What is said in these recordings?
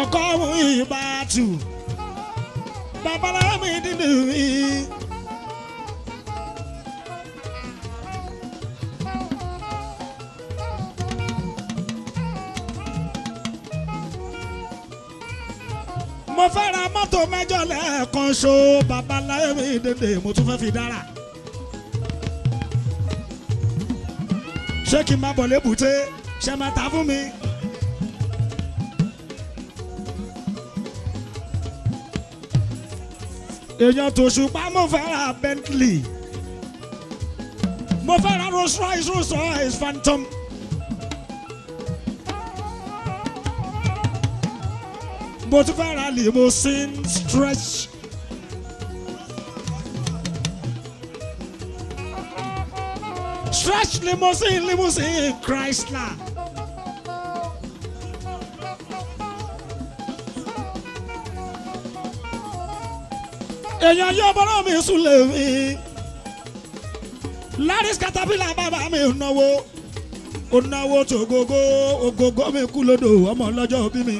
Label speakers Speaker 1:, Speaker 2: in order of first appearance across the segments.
Speaker 1: ọkọ mú ìbátú babaláwo mi dídì mí. mo fẹ́ ra mọ́tò mẹ́jọ lẹ́ẹ̀kan ṣo babaláwo mi dídì mo tún fẹ́ fi dára. ṣé kí n máa bọ̀ lébùté ṣe máa ta fún mi. Èèyàn tó ṣùpá mo fẹ́ ra bentley mo fẹ́ ra rolls royce rolls royce phantom. mo tún fẹ́ ra limousine stretch. stretch limousine limousine chrysler. Èèyàn yóò bọ́lá mi sùn lè mi laris caterpillar bàbá mi náwó. Ó náwó tó gógó ògógó mi kú lódò ọmọ lọ́jọ́ bí mi.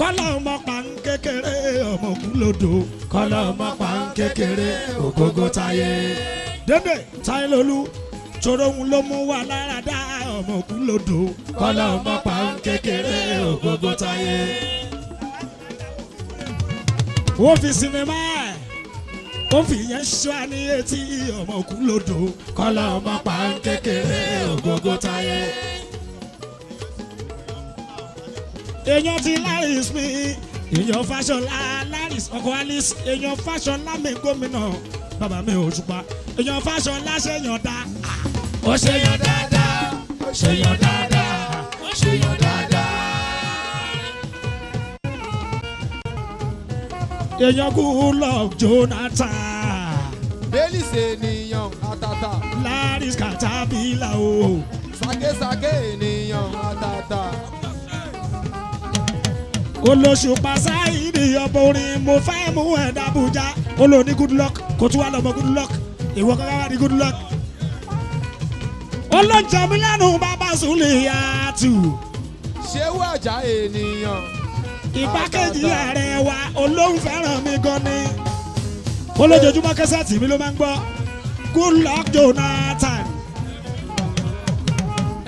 Speaker 1: kọ́lá ọmọ pa ń kékeré ọmọ kú lódò. Kọ́lá ọmọ pa ń kékeré ògógó táyé. dédé táyé lolú tòrò òun ló mú wa lára dá ọmọ kú lódò. Kọ́lá ọmọ pa ń kékeré ògógó táyé ó fi sinimá ẹ̀. Ó fi yẹn ṣọ́ ní etí ọmọ òkú lodò. Kọ́lá ọmọ pa ń kékeré ògógó táyé. èèyàn ti láris mi. Èèyàn fàṣọlá láris ọkọ alice. Èèyàn fàṣọlá mi gómìnà. Bàbá mi ò ṣùpá èèyàn fàṣọlá ṣèyàn dá ó ṣèyàn dáadáa. Ó ṣèyàn dáadáa. Ó ṣèyàn dáadáa. Èèyàn lọ jonathan.
Speaker 2: Bẹ́ẹ̀lì ṣènìyàn àtàtà.
Speaker 1: Laris caterpillar o.
Speaker 2: Sàkéṣàké ènìyàn àtàtà.
Speaker 1: Olóṣùpá sáyidì ọmọ orin mo fẹ́ mú ẹ̀ dàbújá olóní good luck kò tún wà lọ́mọ good luck. Ìwọ kankan wà ní good luck. mi lẹ́nu bàbá sùlẹ̀ yàtù
Speaker 2: ṣéwú àjà ènìyàn
Speaker 1: ìgbákejì ààrẹ wa olóhùn fẹ́ràn mi gan ni. Olójoojúmọ́ kẹsẹ̀tì mi ló máa ń gbọ́. Good luck jonathan.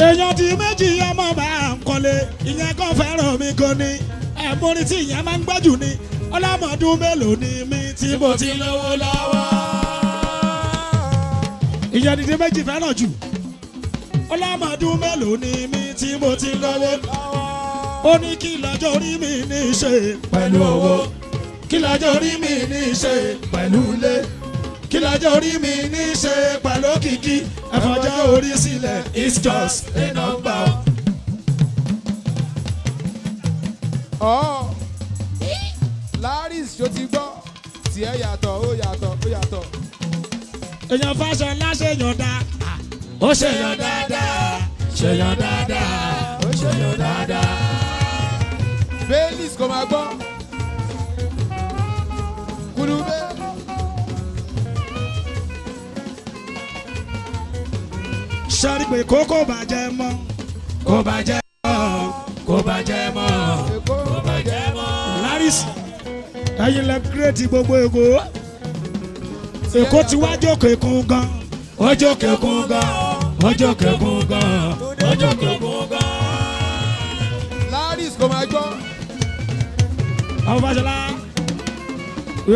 Speaker 1: Èèyàn tí méjì ọmọ bá ń kọ́lé. Ìyẹn kan fẹ́ràn mi gan ni. Ẹ̀mọ́rin tí ìyẹn máa ń gbájú ni. Ọlọ́mọdún mélòó ni mi tí mo ti lówó lọ́wọ́? Ìyẹn dídí méjì fẹ́ràn jù. Ọlọ́mọdún mélòó ni mi tí mo ti lówó ó ní kí lọ́jọ́ orí mi ní í ṣe pẹ̀lú owó. Kí lọ́jọ́ orí mi ní í ṣe pẹ̀lú ilé. Kí lọ́jọ́ orí mi ní í ṣe pẹ̀lú òkìkí. Ẹ̀fọ́jọ́ orí sílẹ̀ it's just a number.
Speaker 2: ọ̀ laris ṣó ti gbọ́? Tiẹ̀ yàtọ̀ ó yàtọ̀ ó yàtọ̀.
Speaker 1: Èèyàn fáṣọ láṣẹyàn dá. Ó ṣèyàn dáadáa ṣèyàn dáadáa ó ṣèyàn dáadáa.
Speaker 2: Bẹ́ẹ̀lì kò máa gbọ́ kúrúbẹ́
Speaker 1: sọ́rí pé kókó bàjẹ́ mọ́. Kó bàjẹ́ mọ́. Kó bàjẹ́ mọ́. Kó bàjẹ́ mọ́. lárísì ẹ̀yin lẹ kírètì gbogbo èkó. Èkó ti wá jókòó kún gan. Ó jókòó kún gan. Ó jókòó kún gan. Ó jókòó kún gan.
Speaker 2: laris kò máa gbọ́
Speaker 1: àwọn fàṣọlá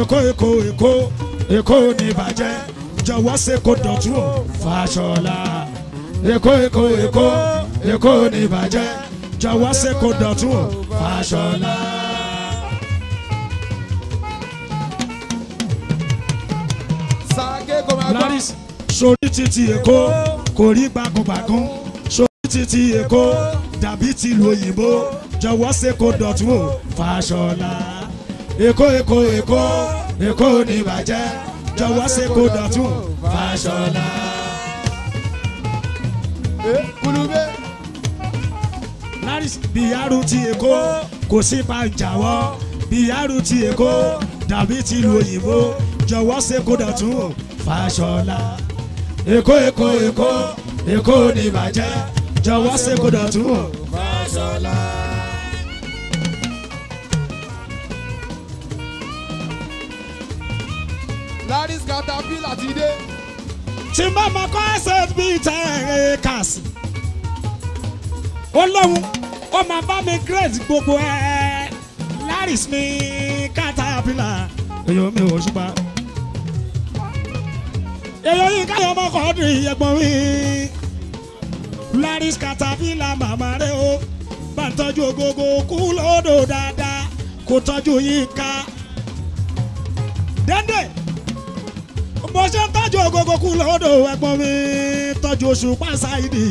Speaker 1: èkó èkó èkó èkó ní ìbàjẹ́. Jọ̀wọ́ ṣe kó dọ̀tún o fàṣọlá. Èkó èkó èkó èkó ní ìbàjẹ́. Jọ̀wọ́ ṣe kó dọ̀tún o fàṣọlá. Laris sórí títí èkó kò rí gbàgùngbàgùn. Sórí títí èkó dàbí tìlú òyìnbó jọ̀wọ́ ṣe kó dọ̀tún o fàṣọlá èkó èkó èkó èkó ní ìbàjẹ́ jọ̀wọ́ ṣe kó dọ̀tún.
Speaker 2: Eh, kúrúbẹ́
Speaker 1: Laris bíyàrú ti èkó kò sí pàjáwọ́ bíyàrú ti èkó dàbí tìlú òyìnbó. Jọ̀wọ́ ṣe kó dọ̀tún o fàṣọlá èkó èkó èkó èkó ní ìbàjẹ́ jọ̀wọ́ ṣe kó dọ̀tún.
Speaker 2: Fáṣọlá. Laris Caterpillar ti dé.
Speaker 1: tí n bá mọ kọ́ ẹsẹ̀ bíi ten acres ó lóhun ó máa bá mi grade gbogbo ẹ. Laris mi Caterpillar. Èyàn mi ò ṣùpá èyàn yìí káyọ̀ ọmọ kan dì ẹ̀gbọ́n mi. Laris Caterpillar màmá rẹ o. Bá ń tọ́jú ogogo kú lódò dáadáa. Kó tọ́jú yín ká. Dẹ́ndé mo ṣe ń tọ́jú ogogo kú lọ́dọ̀ ẹ̀gbọ́n mi tọ́jú Òṣùpá Sáìdì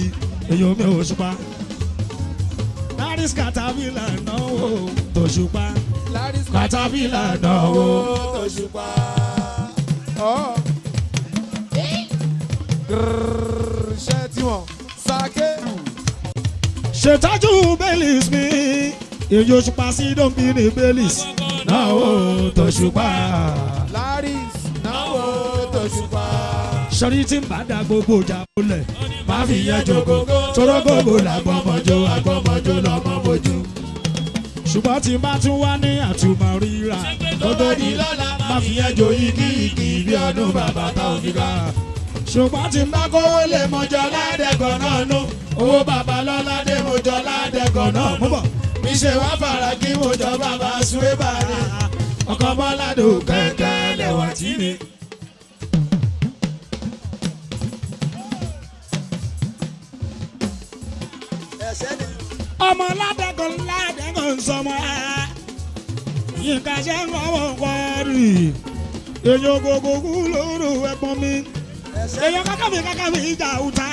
Speaker 1: èyàn mi Òṣùpá Laris Caterpillar náwó Òṣùpá
Speaker 2: Laris
Speaker 1: Caterpillar náwó.
Speaker 2: Òṣùpá. Ọ̀. Grrrr, Ṣé tí wọ́n? Sake.
Speaker 1: ṣètọ́jú Baileys mi èyí Òṣùpá sí dọ́ǹbì ní Baileys náwó tòṣùpá sọrí tí ń bá da gbogbo ìjà bolẹ̀ má fi yẹn jogo toró gbogbo làgbọ́mọjó àgbọ́mọjó lọ́mọ bojú. ṣùgbọ́n tí bá tún wá ní àtúmọ̀ ríra gbogbo di lọ́la má fi yẹn jo igi igi bí ọdún bàbá tá ò fi ká. ṣùgbọ́n tí bá kówó lè mọjọ ládẹ́gàn náà nú owó bàbá lọ́ládé mọjọ ládẹ́gàn náà mú bọ̀. mi ṣe wá fara kí mọjọ bàbá súwé bàdé ọkọ̀ bọ́ládò kẹ̀kẹ́ lẹ́wà tí mi. Ọmọ ládẹ́gàn ládẹ́gàn sọmọ. Ẹ yínká ṣe ń wọ́wọ́ wọ́ọ̀rì èyàn gbogbo lóru ẹ̀gbọ́n mi. Èyàn kákàmí kákàmí ìjà òta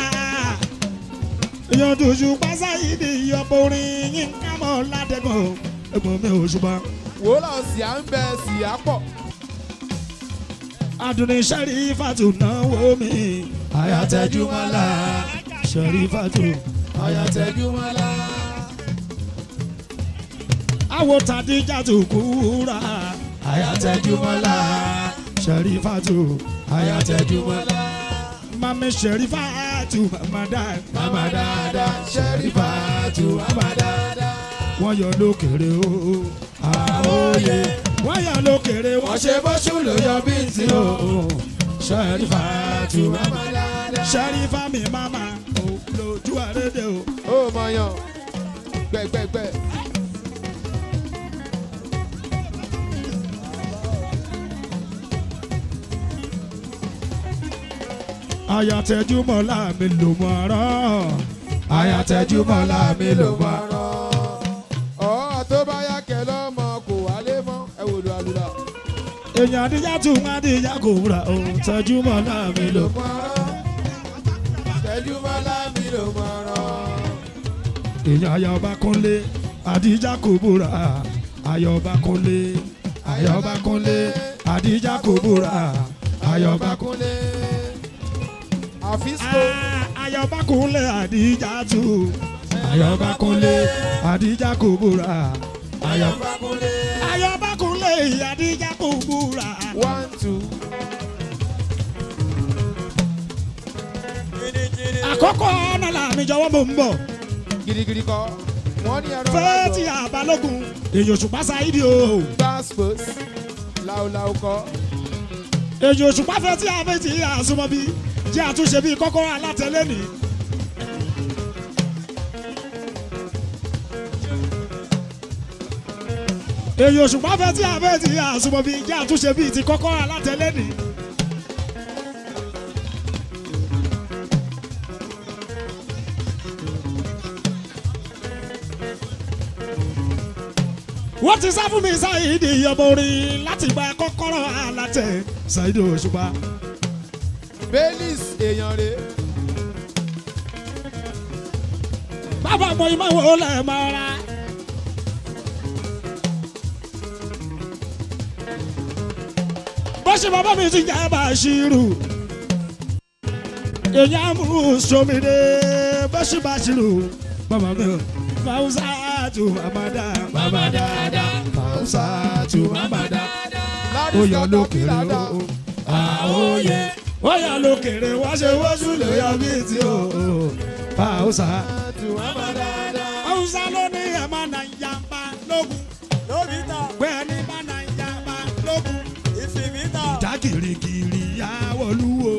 Speaker 1: èyàn tòṣù pásáyìdì ìyọ̀bọ̀rin yínká mọ̀ ládẹ́gàn ẹ̀gbọ́n mi ò ṣùgbọ́n.
Speaker 2: Wò ó lọ sí à ń bẹ sí à pọ̀.
Speaker 1: adùnní sẹ́rífàtù náwó mi àyàtẹ̀júmọ́lá sẹ́rífàtù
Speaker 2: Àyàtẹ̀júmọ́lá.
Speaker 1: àwo tàdíjàtù kúra àyàtẹ̀júmọ́lá sẹ́rífàtù àyàtẹ̀júmọ́lá mami sẹ́rífàtù mamada mamada sẹ́rífàtù mamada wọ́n yọ lókèrè o. Àwòye. Wọ́n yọ lókèrè wọ́n ṣe bóṣù ló yọ bí ti o. Sẹ́rífàtù mamada sẹ́rífà mi mama àrédè o.
Speaker 2: Ó mọ yan. Gbẹ̀gbẹ̀gbẹ̀.
Speaker 1: àyàtẹ̀júmọ́lá mi ló mọ̀ ọ́rọ́ àyàtẹ̀júmọ́lá mi ló mọ̀ ọ́rọ́.
Speaker 2: Ọ̀ tó bá yá kẹ lọ́mọ kò wálé mọ́. Ẹ wò lù àlùdà.
Speaker 1: èèyàn àdíjà tún má díjà kò wúrà o tẹ̀júmọ́lá mi ló
Speaker 2: mọ̀ ọ́rọ́. Tẹ̀júmọ́lá mi ló mọ̀ ọ́rọ́.
Speaker 1: Èèyàn ayọ̀bá kúnlé àdíjà kò búra ayọ̀bá kúnlé ayọ̀bá kúnlé àdíjà kò búra ayọ̀bá kúnlé.
Speaker 2: Kúnlé. Àfíìsì.
Speaker 1: ayọ̀bá kúnlé àdíjà tù ayọ̀bá kúnlé àdíjà kò búra ayọ̀bá
Speaker 2: Kúnlé.
Speaker 1: ayọ̀bá kúnlé àdíjà kò búra.
Speaker 2: One two.
Speaker 1: àkọ́kọ́ ọ̀nà làmì jọ̀wọ́ mò ń bọ̀
Speaker 2: Girigiri kọ́. Wọ́n ní ẹran
Speaker 1: fẹ́ẹ́tì àbálògùn èyí òṣùpá sáyidi o
Speaker 2: Gbàspos. Láúláú kọ́.
Speaker 1: èyí òṣùpá fẹ́ẹ́tì àfẹ́tì àsomọ́bí jẹ́ àtúnṣe bíi kọ́kọ́rọ́ alátẹ̀lé ni. èyí òṣùpá fẹ́ẹ́tì àfẹ́tì àsomọ́bí jẹ́ àtúnṣe bíi ti kọ́kọ́rọ́ alátẹ̀lé ni. Wọ́n ti sá fún mi Saheed ọmọ orin láti gba kọ́kọ́rọ́ alátẹ̀ Saheed Òṣùpá.
Speaker 2: Baileys èèyàn rè.
Speaker 1: bàbá mo ìmọ̀ wo lẹ̀ mọ́ ra. bó ṣe bàbá mi ti jẹ́ Bàṣírù. èèyàn amúrú sọmídé bó ṣe Bàṣírù. bàbá mi ò fàwùsà Hamsatu Mamada. Mama dada. Hamsatu Mamada.
Speaker 2: Oyọ̀ lókè
Speaker 1: lọ. Àóyè. Oyọ̀ lókè rẹ̀ wá ṣe wọ́sùn lè yọ bí ti o. Hamsatu Mamada. Hausa ló ní ẹ̀ máa nà ìjàmbá lógun.
Speaker 3: Lórí ta.
Speaker 1: Bẹ́ẹ̀ni máa nà ìjàmbá lógun.
Speaker 3: Ìfìmí ta. Ìjà
Speaker 1: kìrìkìrì yá wọlú o.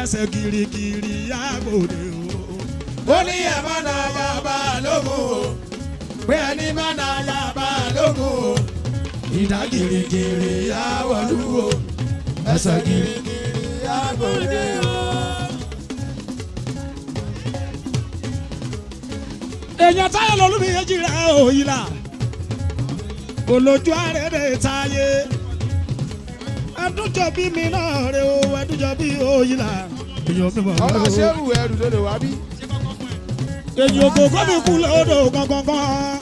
Speaker 1: Ẹsẹ̀ kìrìkìrì yá gbòde o. Ó ní ẹ̀ máa nà ìjàmbá lógun o pé ẹni má na ya bá lógun o ìdá girigiri yá wọlúwo ẹsẹ̀ girigiri yá gbòde o. èèyàn táyà lọ́lùmí yẹn jìrà òyìnlá olójú àrẹ́rẹ́ táyé. Ẹdúnjọ bí mi náà rè o ẹdúnjọ bí òyìnlá èèyàn mi mọ̀.
Speaker 2: Ọlá
Speaker 1: ọ́
Speaker 2: ṣéwù ẹrù lóde wá bí.
Speaker 1: Èyí ògógó mi kú lódò gangan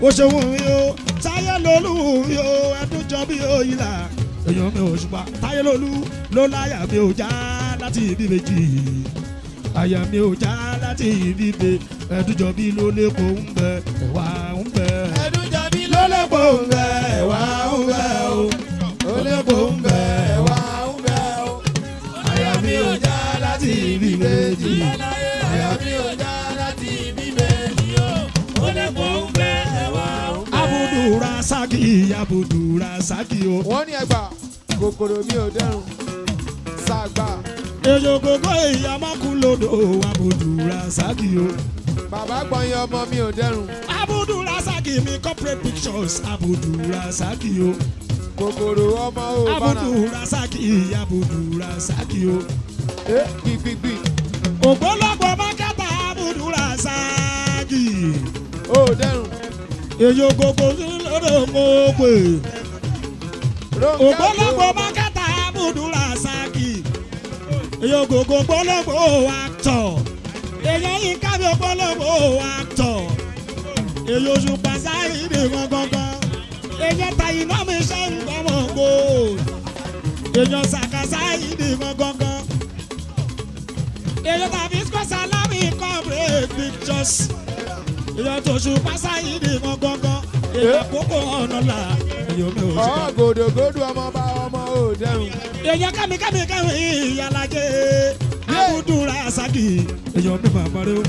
Speaker 1: o ṣeun mi o táyé lolú mi o ẹdúnjọ bí òyìnlá. Èèyàn mi ò ṣùpá táyé lolú ló láyà mi ò já láti ibi méjì. Àyà mi ò já láti ibi be ẹdúnjọ bí ló lépo ń bẹ ẹwà ń bẹ.
Speaker 2: Ẹdúnjọbí
Speaker 1: ló lépo ń bẹ ẹwà ń bẹ o. Ló saki abudura saki o.
Speaker 2: wọ́n ní ẹgbà kòkòrò mi ò dẹrùn ṣàgbà
Speaker 1: èyí ògógó ìyá mákúlódò abudura saki o.
Speaker 2: bàbá gbọ̀nyìn ọmọ mi ò dẹrùn
Speaker 1: abudura saki mi corporate pictures abudura saki o.
Speaker 2: kòkòrò ọmọ ò bánà
Speaker 1: abudura saki abudura saki o.
Speaker 2: ẹ gbìgbìgbì
Speaker 1: ògbólógbò mákẹ́tà abudura saki.
Speaker 2: ò dẹrùn
Speaker 1: èyí ògógó lódò mọ́pẹ́.
Speaker 2: ronke
Speaker 1: ògbólógbò mákẹ́tà abudura saki. èyí ògógó gbólógbò actor. èyí yín kábí ògbólógbò actor. èyí oṣù pàṣẹ ìdè gangan. èyí tayi náà mi ṣe ń gbọmọ gbò. èyí ṣàkàṣà ìdè gangan. èyí tàbí kọ́sà lámì corporate pictures. èyí tóṣù pàṣẹ ìdè gangan. Èyí àkókò ọ̀nà là. èyí omi ò ṣe
Speaker 2: ọ gòdògòdò ọmọ bá ọmọ ò dẹrùn
Speaker 1: èèyàn kẹ́mi kẹ́mi kẹ́mi ìyálàjẹ́ abudura sagi èèyàn mi máa mọ̀rẹ́ o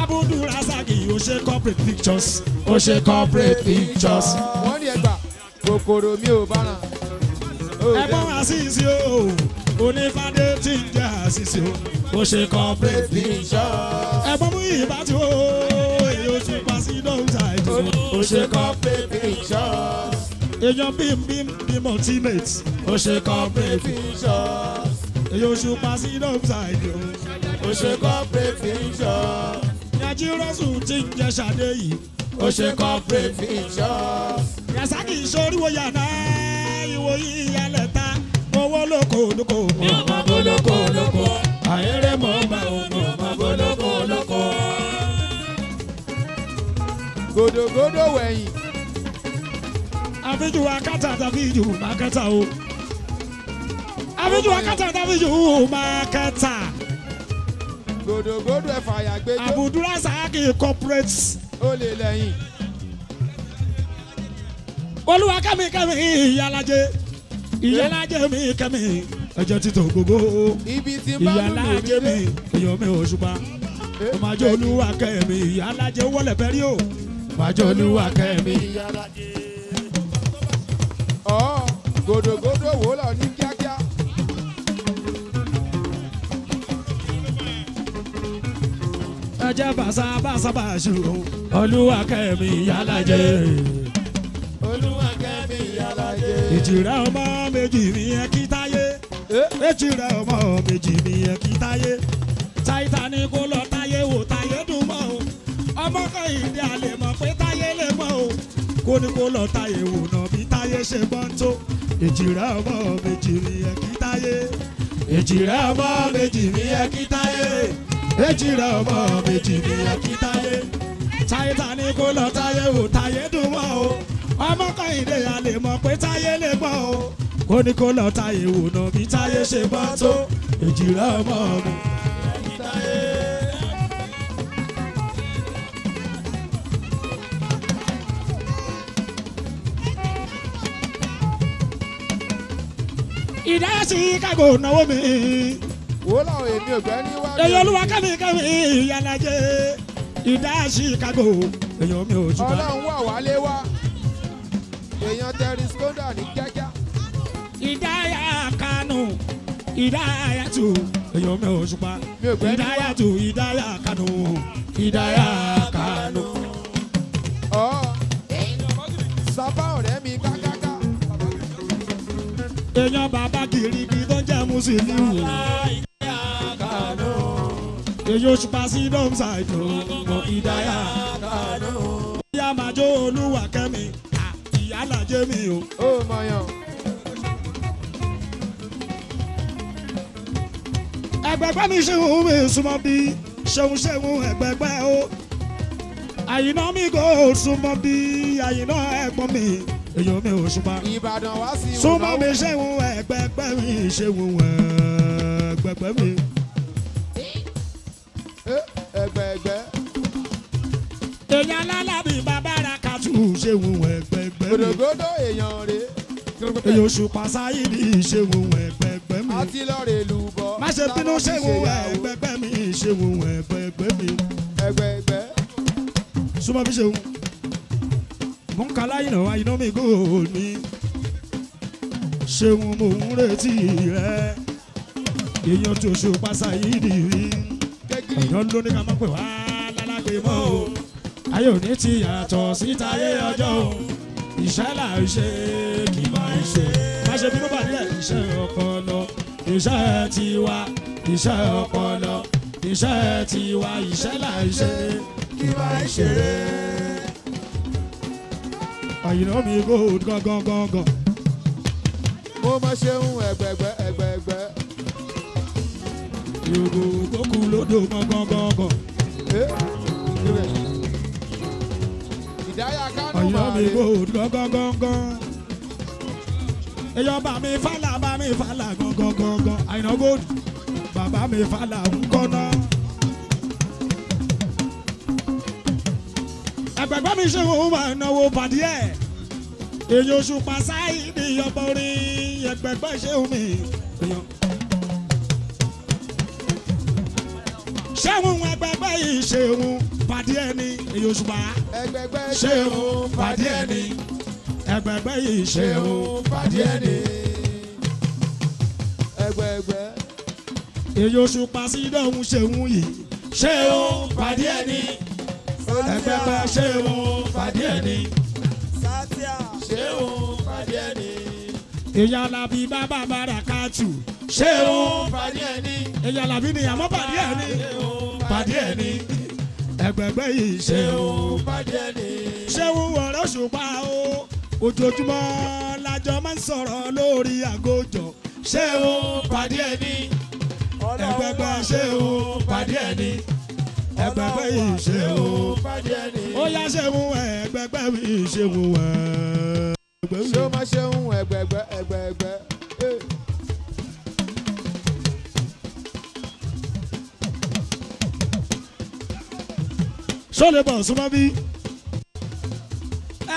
Speaker 1: abudura sagi ó ṣe corporate pictures. Ó ṣe corporate pictures.
Speaker 2: Wọ́n ní ẹgbà kòkòrò mi ò ò
Speaker 1: ẹ̀gbọ́n àṣìṣe o onífàdé tí ń jẹ́ àṣìṣe o ó ṣe corporate
Speaker 2: pictures.
Speaker 1: Ẹ̀gbọ́n mú ìbátí o ṣe corporate
Speaker 2: pictures
Speaker 1: èèyàn bím bím bím ultimate ó ṣe corporate
Speaker 2: pictures
Speaker 1: pa sí dọ́wọ́sà ìdúró
Speaker 2: ó ṣe corporate pictures
Speaker 1: nàìjíríàsù tí ń jẹ ṣàdé yìí. Ó ṣe
Speaker 2: corporate pictures
Speaker 1: yasaki ìṣòríwò yàrá ìwò ìyàlẹ̀ ta owó lóko lóko mọ̀ ọmọ bó lóko lóko àyẹ̀rẹ̀ mọ̀ ọmọ ọmọ bó lóko lóko.
Speaker 2: Gòdògòdò wẹ̀yìn.
Speaker 1: Àfijù akátá tàfijù mákẹ́tà o. Àfijù akátá tàfijù mákẹ́tà
Speaker 2: gòdògòdò ẹ̀fà àyàgbẹ́jọ́
Speaker 1: àbùdúrásàkì corporate.
Speaker 2: Ó lè lẹ́yìn.
Speaker 1: Olúwa kẹ́mi kẹ́mi ìyálàjẹ. Ìyálàjẹ mi kẹ́mi ẹ̀jẹ̀ títọ̀ gbogbo.
Speaker 2: ibi tí ń bá
Speaker 1: ìyálà
Speaker 2: lùlù
Speaker 1: jẹ́ mi èèyàn mi ò ṣùpá ó máa jẹ́ olúwa kẹ́mi ìyálà jẹ́ wọlé bẹ́rí o máa jẹ́ olúwa kẹ́mi.
Speaker 2: ọ̀ gòdògòdò wò lọ ní kíákíá.
Speaker 1: Ẹ jẹ́ bàṣà bàṣà bàṣù olúwa kẹ́mi ìyálà jẹ́
Speaker 2: kẹ́mi
Speaker 1: ìjìrẹ́ ọmọ méjì mi yẹ kí táyé. Ìjìrẹ́ ọmọ méjì mi yẹ kí táyé. Táyítà ni kó lọ táyé wò táyé dùn mọ́ ọmọ kan ìdí àlè mọ̀ kó ní kó lọ táyé wò náà bí táyé ṣe gbọ́n tó. Ìjìrẹ́ ọmọ méjì mi yẹ kí táyé. Ìjìrẹ́ ọmọ méjì mi yẹ kí táyé. Ìjìrẹ́ ọmọ méjì mi yẹ kí táyé. Táyítà ni kó lọ táyé wò táyé dùn mọ́ o. Ọmọ kan ìdè àlè mọ̀ pé táyé lè gbọ́ o. Kó ní kó lọ táyé wò náà bí táyé ṣe gbọ́n tó. Ìjìrẹ́ ọmọ mi. Ìdáyà chicago náwó mi
Speaker 2: wò láwọn èmi ò gbẹ́ ní wá.
Speaker 1: èyí olúwa kẹ́mi kẹ́mi ìyànàjẹ ìdáyà chicago èyí mi ò jùlọ.
Speaker 2: ọlọ́run wà wálé wá èèyàn tẹ̀rí skoda ní kíákíá
Speaker 1: ìdáyà kánú ìdáyà tù èyàn mi ò
Speaker 2: gbẹ́ níwá.
Speaker 1: ìdáyà tù ìdáyà kánú ìdáyà kánú.
Speaker 2: ọ́ sábà ọ̀rẹ́ mi kákáká.
Speaker 1: èèyàn bàbá kìrìkì tó jẹ́ mùsùlùmí. èyí oṣù pa sí dọ́mùsà ìdòwò ìdáyà. ìyá màjọ olúwa kẹ́mi ìyá làjẹ́ mi o.
Speaker 2: ó mọ̀yàn.
Speaker 1: ẹgbẹgbẹ mi ṣeun mi súnmọ́ bí ṣeun ṣeun ẹgbẹgbẹ o àyìnà mi kò súnmọ́ bí àyìnà ẹ̀gbọ́n mi èyàn mi ò ṣùpá
Speaker 2: ìbàdàn wá sí
Speaker 1: súnmọ́ mi ṣeun ẹgbẹgbẹ mi ṣeun ẹgbẹgbẹ mi
Speaker 2: ẹgbẹ̀ẹ̀gbẹ́.
Speaker 1: èyàn alábì bàbá ra kàtú ṣeun ẹgbẹgbẹ mi
Speaker 2: gòdògòdò èèyàn rè.
Speaker 1: èyàn ṣùpá sáyìdì ṣeun ẹgbẹgbẹ mi
Speaker 2: àti lọ́ọ̀rẹ́ lùbọ̀.
Speaker 1: má ṣe bínú
Speaker 2: fi
Speaker 1: ṣeun
Speaker 2: ṣèyàwó.
Speaker 1: ẹgbẹgbẹ mi ṣeun ẹgbẹgbẹ mi.
Speaker 2: ẹgbẹ̀ẹ̀gbẹ́.
Speaker 1: súnmọ́ ṣeun mò ń kala yìí náà iná mi kò ní ṣeun mò ń retí rẹ. Èèyàn tó ṣe pàṣà yìí nìyí èèyàn ló ní ká má pè wá lálágbé mọ́ o. Ayé òní ti yàtọ̀ síta ayé ọjọ́ o. Iṣẹ́ là ń ṣe kì í máa ń ṣe. Má ṣe bínú bàjẹ́ iṣẹ́ ọpọlọ. Iṣẹ́ tiwa iṣẹ́ ọpọlọ. Iṣẹ́ tiwa iṣẹ́ là ń ṣe kì í máa ṣe. àyìnbó mi kò gángan gángan
Speaker 2: ṣeun ẹgbẹ̀ẹ̀gbẹ́ ẹgbẹ̀ẹ̀gbẹ́.
Speaker 1: yòókù kókù lódò gángan gángan
Speaker 2: Eh, ìrẹ̀. ìdáyà kánú máa
Speaker 1: mi
Speaker 2: rè.
Speaker 1: kò gángan gángan. èèyàn bá mi fàlà bá mi fàlà gángan gángan àyìnbó gold bàbá mi fàlà ń kọ́nà. ẹgbẹ̀gbẹ́ mi ṣe òun máa náwó pàdé ẹ̀ èyí oṣù pàṣáì ní ọmọ orin ẹgbẹ̀gbẹ́ ṣe òun mi. èèyàn. ṣéun ẹgbẹ̀gbẹ́ yìí ṣéun pàdé ẹ̀ ní èyí oṣù pa
Speaker 2: ẹgbẹ̀ẹ̀gbẹ́
Speaker 1: ṣéun pàdé ẹ̀ ní ẹgbẹ̀gbẹ́ yìí ṣéun pàdé ẹ̀ ní.
Speaker 2: ẹgbẹ̀ẹ̀gbẹ́.
Speaker 1: èyí oṣù pa sí dọ̀hún ṣéun yìí ṣéun pàdé ẹ̀ ní ẹgbẹ̀gbẹ́ ṣéun pàdé ẹ̀ èyí alábí bàbá bàrà kàtù ṣéun
Speaker 2: pàdé ẹni.
Speaker 1: èyí alábí ni àmọ́ pàdé ẹ̀ ní pàdé ẹ̀ ní ẹgbẹ̀gbẹ́ yìí ṣéun.
Speaker 2: pàdé ẹni.
Speaker 1: ṣéun ọ̀rẹ́ òṣùpá o? Ojoojúmọ́ lájọ máa ń sọ̀rọ̀ lórí àgójọ. Ṣéun pàdé ẹni. Ẹgbẹgbẹ ṣéun pàdé ẹni. Ẹgbẹgbẹ yìí ṣéun
Speaker 2: pàdé ẹni.
Speaker 1: ó yá ṣéun ẹgbẹgbẹ yìí ṣéun ẹgbẹgbẹ
Speaker 2: ṣé o máa ṣeun ẹgbẹ̀ẹ̀gbẹ́ ẹgbẹ̀ẹ̀gbẹ́. Eh,
Speaker 1: sọlẹ bọ súnmọ́ bí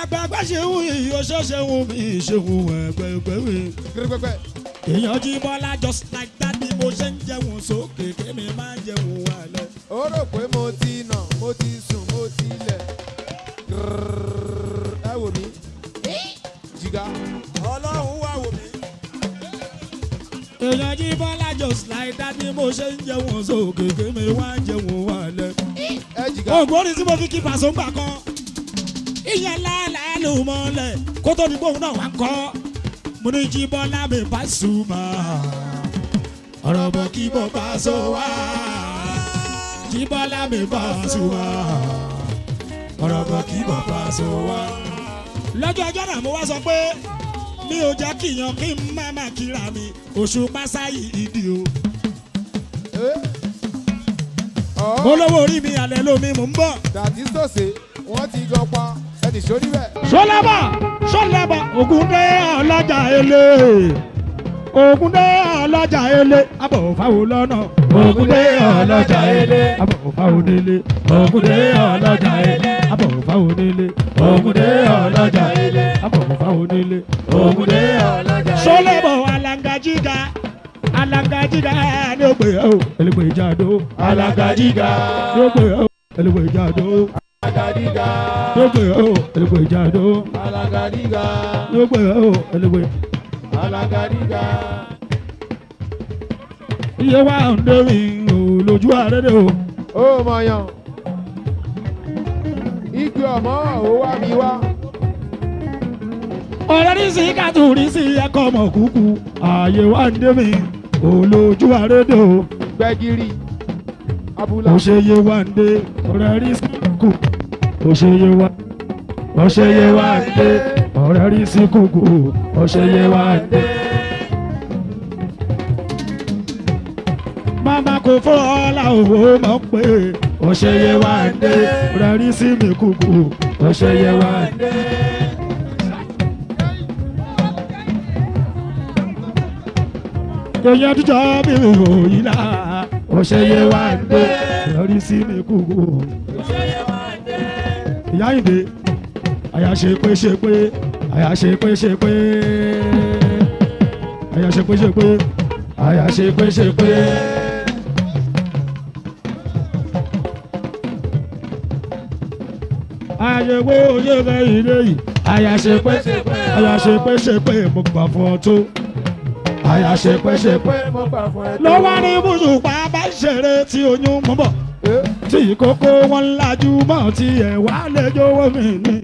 Speaker 1: ẹgbẹgbẹ ṣéun yìí ó ṣe ṣéun mi ṣéun ẹgbẹgbẹ yìí.
Speaker 2: gírígbẹ́gbẹ́.
Speaker 1: èèyàn jí bọ́lá just like that bí mo ṣe ń jẹun sókè kémi máa ń jẹun wálẹ̀.
Speaker 2: ó rò pé mo ti nà mo ti sùn mo ti lẹ̀. Jìgá.
Speaker 4: ọlọ́run wà wò mí.
Speaker 1: èèyàn jí bọ́lá just like that bí mo ṣe ń jẹun sókè kémi wá ń jẹun wálẹ̀.
Speaker 2: ẹ jìgá.
Speaker 1: ògbóni tí mo fi kí pàṣẹ gbà kan ìyẹn lálẹ́ ló mọ́lẹ̀ kó tó di bóun náà wá ń kọ́ mo ní jí bọ́lá mi bá sùnmọ́ ọ̀rọ̀ bọ̀ kí mo bá so wá jí bọ́lá mi bá sùnmọ́ ọ̀rọ̀ bọ̀ kí mo bá so wá. Lọ́jọ́ ọjọ́ náà mo wá sọ pé mi ò jẹ́ kíyan kí n má má kíra mi oṣù pásáyì ìdí o.
Speaker 2: Eh.
Speaker 1: Mo lówó orí mi àlẹ́ lómi mò ń bọ̀.
Speaker 2: dàtí sòsè wọ́n ti gan pa ẹnì sórí bẹ́ẹ̀.
Speaker 1: sọlẹ́bà sọlẹ́bà ògúndé ọlọ́jà ele ògúndé ọlọ́jà ele abọ̀ fáwọn lọ́nà ògúndé ọlọ́jà ele. Abọ̀ fáwọn nílé ògúndé ọlọ́jà ele. Abọ̀ fáwọn nílé ògúndé ọlọ́jà ele. Abọ̀ fáwọn nílé ògúndé ọlọ́jà ele. sọlẹ́bà alangajiga alangajiga ni ó gbé o. Elégbè ìjàdó. Alangajiga ni ó gbé o. Elégbè ìjàdó.
Speaker 2: Alagadiga
Speaker 1: ni ó gbé o. Elégbè ìjàdó.
Speaker 2: Alagadiga
Speaker 1: ni ó gbé o. Elégbè.
Speaker 2: Alagadiga.
Speaker 1: Iye wa ń dé mi ò lójú àrédè o.
Speaker 2: Ó mọ̀yàn. Igi ọmọ ò wá mi wá.
Speaker 1: ọ̀rẹ́ rí sí kàtó rí sí ẹ̀kọ́ ọmọ kúkú ààyè wa ń dé mi ò lójú àrédè o.
Speaker 2: Gbẹ̀gìrì.
Speaker 1: Ṣe yé wa ń dé ọ̀rẹ́ rí sí kúkú yé wa yé wa ń dé ọ̀rẹ́ rí sí kúkú yé wa ń dé. Kò fọ́lá owó mọ̀ pé yé wa ń dé ọ̀rẹ́ rí sí mi kúkú yé wa ń dé. èèyàn tó jọ bí mi ò yí là yé wa ń dé ọ̀rẹ́ rí sí mi kúkú. ìyá ìdè àyà ṣe pé ṣe pé àyà ṣe pé ṣe pé àyà ṣe pé ṣe pé àyà ṣe pé ṣe pé. Àyẹ̀wò oyè rẹ̀ ilé yìí. Àyà ṣe pé àyà ṣe pé ṣe pé mo gbà fún ọ tó. Àyà ṣe pé ṣe pé.
Speaker 2: Pé mo gbà fún ẹ tó.
Speaker 1: lọ́wọ́ ní bùsùpá bá ṣeré tí oyún mọ́ bọ̀. Tí kókó wọn lajú mọ́ tí ẹ̀ wá lẹ́jọ́ wọ́n mi ní.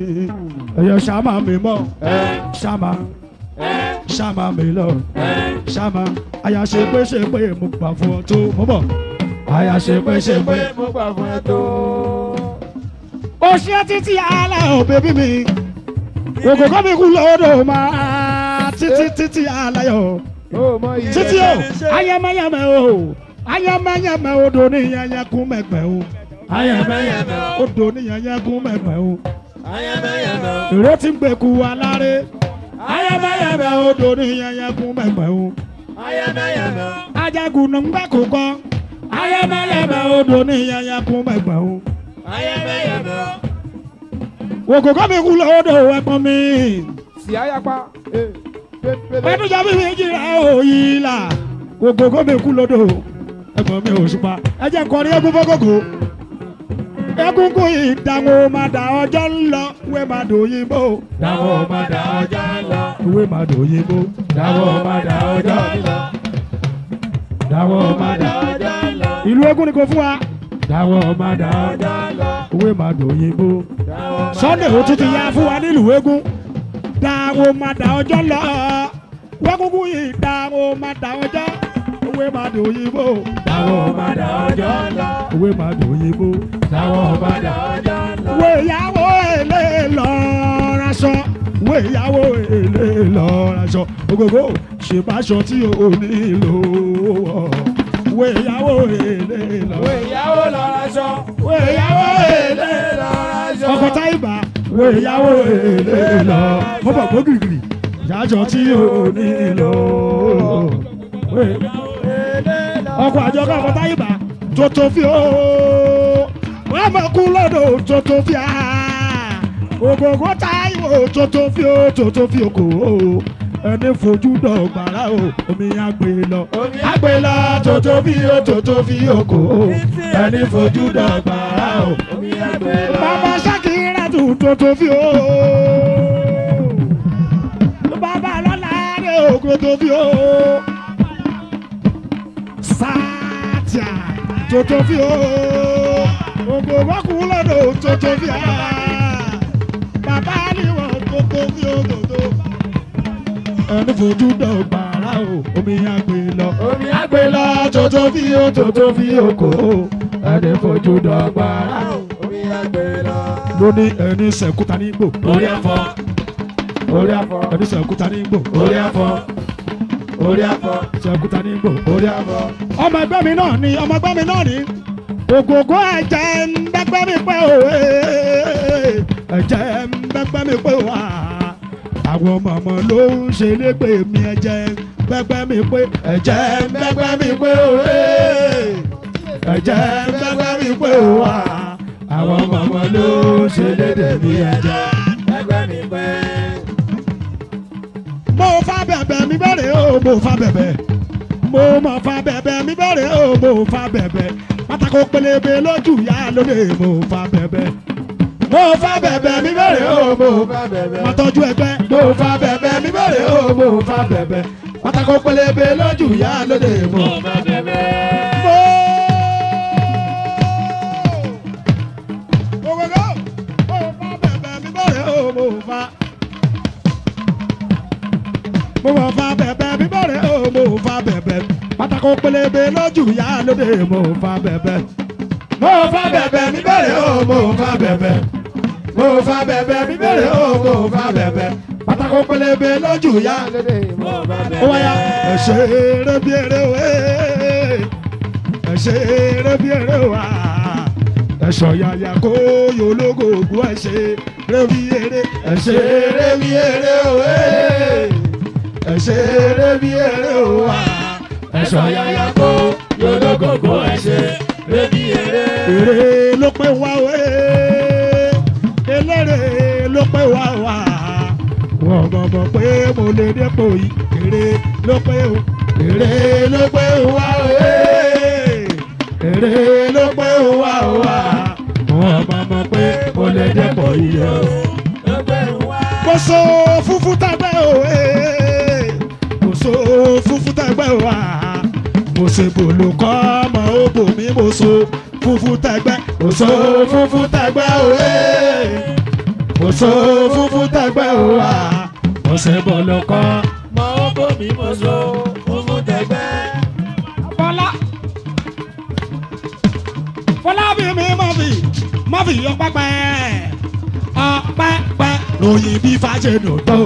Speaker 1: ẹ̀yẹ ṣàmà mi mọ́. Ṣàmà ṣàmà mi lọ. Ṣàmà àyà ṣe pé ṣe pé mo gbà fún ọ tó. Mọ́ bọ̀. Àyà ṣe pé ṣe pé.
Speaker 2: Pé mo gbà fún ẹ tó.
Speaker 1: Ó ṣe títí alẹ́ ò bébí mi. Ògògó mi kú lọ́dọ̀ máa títí títí
Speaker 2: mọ iye
Speaker 1: títí o ayẹmẹyẹmẹ o ayẹmẹyẹmẹ odò níyẹnyẹkún mẹgbẹ o ayẹmẹyẹmẹ odò níyẹnyẹkún mẹgbẹ o
Speaker 2: Ayẹmẹyẹmẹ o.
Speaker 1: èrè tí ń gbẹkú aláré. Ayẹmẹyẹmẹ odò níyẹnyẹkún mẹgbẹ o
Speaker 2: Ayẹmẹyẹmẹ o.
Speaker 1: ajagun ń gbẹkú kọ. Ayẹmẹyẹmẹ odò níyẹnyẹkún mẹgbẹ o
Speaker 2: O.
Speaker 1: ògògó mi kú lọ́dọ̀ ẹ̀gbọ́n mi
Speaker 2: Sì áyapa. Eh, pépélé.
Speaker 1: ẹnujá mi fi jìrà òyì là ògògó mi kú lọ́dọ̀ ẹ̀gbọ́n mi òṣùpá ẹ jẹ́ nkọrin ẹkún fọ́gògó egungun ìdáwọ́ máa dà ọjọ́ ń lọ wé máa dòyìnbó dáwọ́ máa dà ọjọ́ ń lọ wé máa dòyìnbó dáwọ́ máa dà ọjọ́ ń lọ dáwọ́ máa dà
Speaker 2: Ọjọ́ lọ.
Speaker 1: ìlú egun ni kò fún wa dáwọ́ Ọjọ́
Speaker 2: lọ.
Speaker 1: wé máa dòyìnbó sunday ó tún ti yá fún wa nílùú egun dáwọ́ máa dà ọjọ́ lọ. Wẹ́gungun yìí dáwọ́ máa dà ọjọ́. Wé máa dòyìnbó dáwọ́ máa dà ọjọ́
Speaker 2: lọ.
Speaker 1: wé máa dòyìnbó dáwọ́ máa dà
Speaker 2: Ọjọ́ lọ.
Speaker 1: wo ìyàwó èlé lọ́raṣọ wo ìyàwó èlé lọ́raṣọ ògògó ṣèbáṣọ tí o nílò ìyàwó èlé lọ.
Speaker 2: Òwe ìyàwó lọ raṣọ.
Speaker 1: wo ìyàwó èlé
Speaker 2: lọ raṣọ.
Speaker 1: ọkọ táìbà wo ìyàwó èlé lọ. mo bọ̀ gbó gìrìgìrì ìyájọ tí o nílò. ọkọ̀ àjọkọ̀ ọkọ̀ táyìbá tótó fi ó wọ́n mọ̀ kú lọ́dọ̀ tótó fi á ògògó táyìwò tótó fi ó tótó fi òkò ó ẹni fojú dọ̀gbàrá o omi àgbè lọ.
Speaker 2: Omi
Speaker 1: àgbè lọ tótó fi ó tótó fi òkò ó ẹni fojú dọ̀gbàrá o
Speaker 2: Omi àgbẹ̀ lọ.
Speaker 1: bàbá sákìrà tù tótó fi ó bàbá lọ́la rẹ̀ ògò tó fi ó sáàtìà tótó fi ó ògò wákùú lọ́dọ̀ tótó fi á bàbá níwọ̀n tótó fi ó tótó. Ẹni fojú dọ̀gbàrá o omi àgbè lọ
Speaker 2: Omi
Speaker 1: àgbè lọ tótó fi ó tótó fi ó kò ẹni fojú dọ̀gbàrá o
Speaker 2: Omi àgbẹ̀ lọ.
Speaker 1: lóní ẹni sẹ̀kúta ní gbò
Speaker 2: Orí afọ. Orí afọ.
Speaker 1: ẹni sẹ̀kúta ní gbò
Speaker 2: Orí afọ. Orí afọ.
Speaker 1: sẹ̀kúta ní gbò
Speaker 2: Orí afọ.
Speaker 1: ọmọ ẹgbẹ́ mi náà ni ọmọ ẹgbẹ́ mi náà ni ògògó ẹ̀jẹ̀ ń bẹ́gbẹ́ mi pé o ee. ẹ̀jẹ̀ ń bẹ́gbẹ́ mi pé o wá àwọn ọmọ ló ń ṣe légbè mi ẹ̀jẹ̀ ń bẹ́gbẹ́ mi pé ẹ̀jẹ̀ ń bẹ́gbẹ́ mi pé o ee. ẹ̀jẹ̀ ń bẹ́gbẹ́ mi pé wá àwọn ọmọ ló ń ṣe lédè mi ẹ̀jẹ̀.
Speaker 2: Ẹgbẹ́ mi pẹ́.
Speaker 1: mo fa bẹ̀bẹ̀ mi bẹ̀rẹ̀ o mo fa bẹ̀bẹ̀ mo mọ̀ fa bẹ̀bẹ̀ mi bẹ̀rẹ̀ o mo fa bẹ̀bẹ̀ pátákó pélébé lójú ya lóde mo fa bẹ̀bẹ̀ mo fa bẹ̀bẹ̀ mi bẹ̀rẹ̀ o mo
Speaker 2: Bá bẹ̀bẹ̀.
Speaker 1: má tọ́jú ẹgbẹ́ mo fa bẹ̀bẹ̀ mi bẹ̀rẹ̀ o mo fa bẹ̀bẹ̀ pátákó pélébé lójú ìyá lóde mo
Speaker 2: mo
Speaker 1: mo. Mo fa bẹ̀bẹ̀ mo fa. Mo mọ̀ fa bẹ̀bẹ̀ mi bọ̀rẹ̀ o mo fa bẹ̀bẹ̀ pátákó pélébé lójú ìyá lóde mo fa bẹ̀bẹ̀. Mo fa bẹ̀bẹ̀ mi bọ̀rẹ̀ o mo fa bẹ̀bẹ̀. Mo fa bẹ̀bẹ̀ mi bọ̀rẹ̀ o mo fa bẹ̀bẹ̀. Pátákó pélébé lójú lóde mo fa bẹ̀bẹ̀. Ẹ ṣe eré bí eré o ẹ ṣe eré bí eré o ẹ sọ yàyà kó yológo ògùn ẹ ṣe eré bí eré. Ẹ ṣe eré bí eré o ẹ ṣe eré bí eré o ẹ sọ yàyà kó yológo ògùn ẹ ṣe
Speaker 2: Bébí eré.
Speaker 1: eré ló pé wá o eléré ló pé wá wá. Wọ́n mọ̀ mọ̀ pé mo lè dépò yìí eré ló pé o. Eré ló pé wá o eré ló pé wá wá. Wọ́n mọ̀ mọ̀ pé mo lè dépò yìí o.
Speaker 2: Ló gbé wá.
Speaker 1: mo so funfun tẹgbẹ́ o mo so funfun tẹgbẹ́ o mo ṣe bòlò ọmọ òbò mi mo so funfun tẹgbẹ́ mo so funfun tẹgbẹ́ o mo so funfun tẹgbẹ́ o mo ṣe bòlò kọ́.
Speaker 2: Mọ ó bò mí mo so funfun tẹgbẹ́.
Speaker 1: Fọlá. Fọlá bí mi mọ̀ fi mọ̀ fi ọpẹ́pẹ́. Ọpẹ́pẹ́ ròyìn bí fàṣẹdùn tó.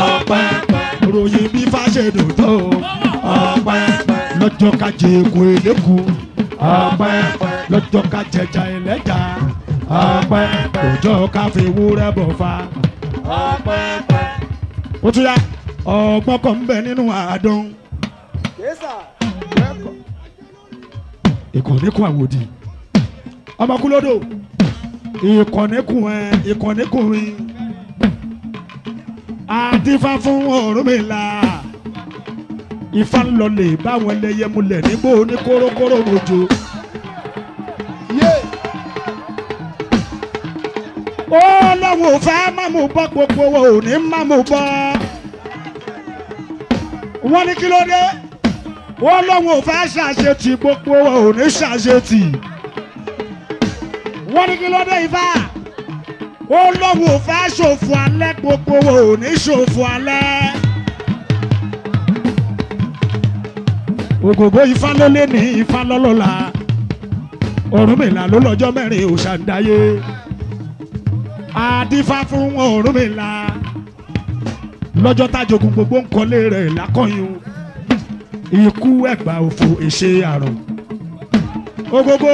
Speaker 1: Ọpẹ́pẹ́. Ròyìn bí fàṣẹdùn tó. Ọpẹ́pẹ́. Lọ́jọ́ ká jẹ èkó eléku. Ọpẹ́pẹ́. Lọ́jọ́ ká jẹjà ẹlẹ́jà ọpẹ́pẹ́ òjò ká fi wúrẹ́ bọ̀ fa
Speaker 2: Ọpẹ́pẹ́.
Speaker 1: ó tún yá ọgbọ́n kan ń bẹ nínú àádọ́n.
Speaker 4: Késà.
Speaker 1: ìkànnìkùn àwòdì ọmọkúlódò ìkànnìkùn ẹ ìkànnìkùn mi àdìfá fún Ọ̀rúnmìlà ifá ń lọlẹ báwọn ẹlẹ́yẹ múlẹ̀ nígbó ní kórókóró rojo lọ́wọ́ ò fẹ́ má mú bọ́ gbogbo wo ò ní má mú bọ́. Wọ́n ní kí ló dé? Wọ́n lọ́wọ́ ò fẹ́ ṣàṣetì gbogbo wo ò ní ṣàṣetì. Wọ́n ní kí ló dé ifá? Ó lọ́wọ́ ò fẹ́ ṣòfò alẹ́ gbogbo wo ò ní ṣòfò alẹ́. ògògó ifá ló lé ní ifá lọ́lọ́la Ọ̀rúnmìlà ló lọ́jọ́ mẹ́rin òṣàǹdáyé àdífá fún Ọ̀rúnmìlà. Lọ́jọ́ tájogun gbogbo ń kọ́lé rẹ̀ lákọ̀yún. Ikú ẹ̀gbà òfò èṣe àrùn. Ògógó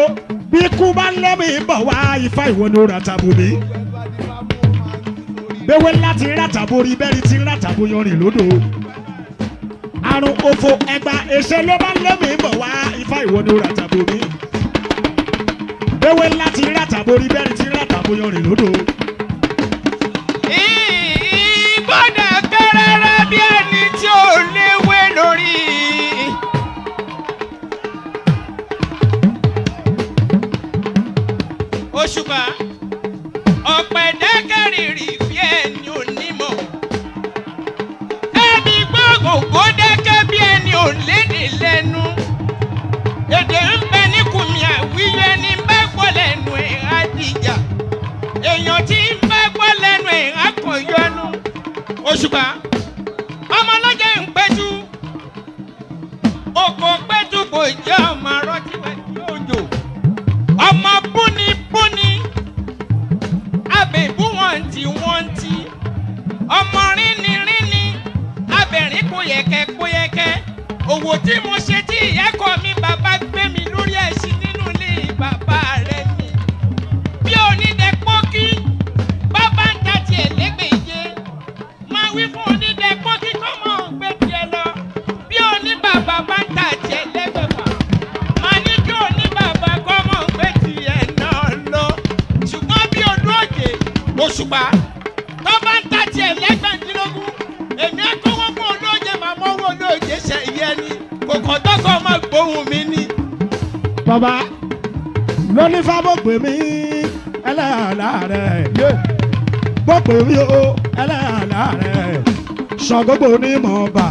Speaker 1: bí ikú bá ń lẹ́mí bọ̀ wá ifá ìwọ ni ó ra tàbó mi. Gbéwé láti ràtàbó rí bẹ́ẹ̀ni tí ràtàbó yanrìn lódò. Àrùn òfò ẹ̀gbà èṣe ló bá ń lẹ́mí bọ̀ wá ifá ìwọ ni ó ra tàbó mi. Gbéwé láti ràtàbó rí bẹ́ẹ̀ni tí ràtàbó yanrìn lódò.
Speaker 5: Òṣùpá ọ̀pẹ̀ dẹ́kẹ̀rìrì bí ẹni onímọ̀. ẹni gbọ́ngàn dẹ́kẹ́ bí ẹni ò lédè lẹ́nu. èdè ń bẹ ní kùmí àwíyé ní bẹ́ẹ̀ gbọ́ lẹ́nu ẹ̀ á dìjà èèyàn tí ń bá gbọ́ lẹ́nu ẹ̀ á òṣùpá kóyẹ̀kẹ́ kóyẹ̀kẹ́ òwò tí mo ṣe tí ìyá kọ mi
Speaker 1: pè mí ẹlẹ́yàlá rẹ̀. Bó pè mí o ẹlẹ́yàlá rẹ̀. Ṣọ̀gbọ́gbò ní mọ̀ọ́bà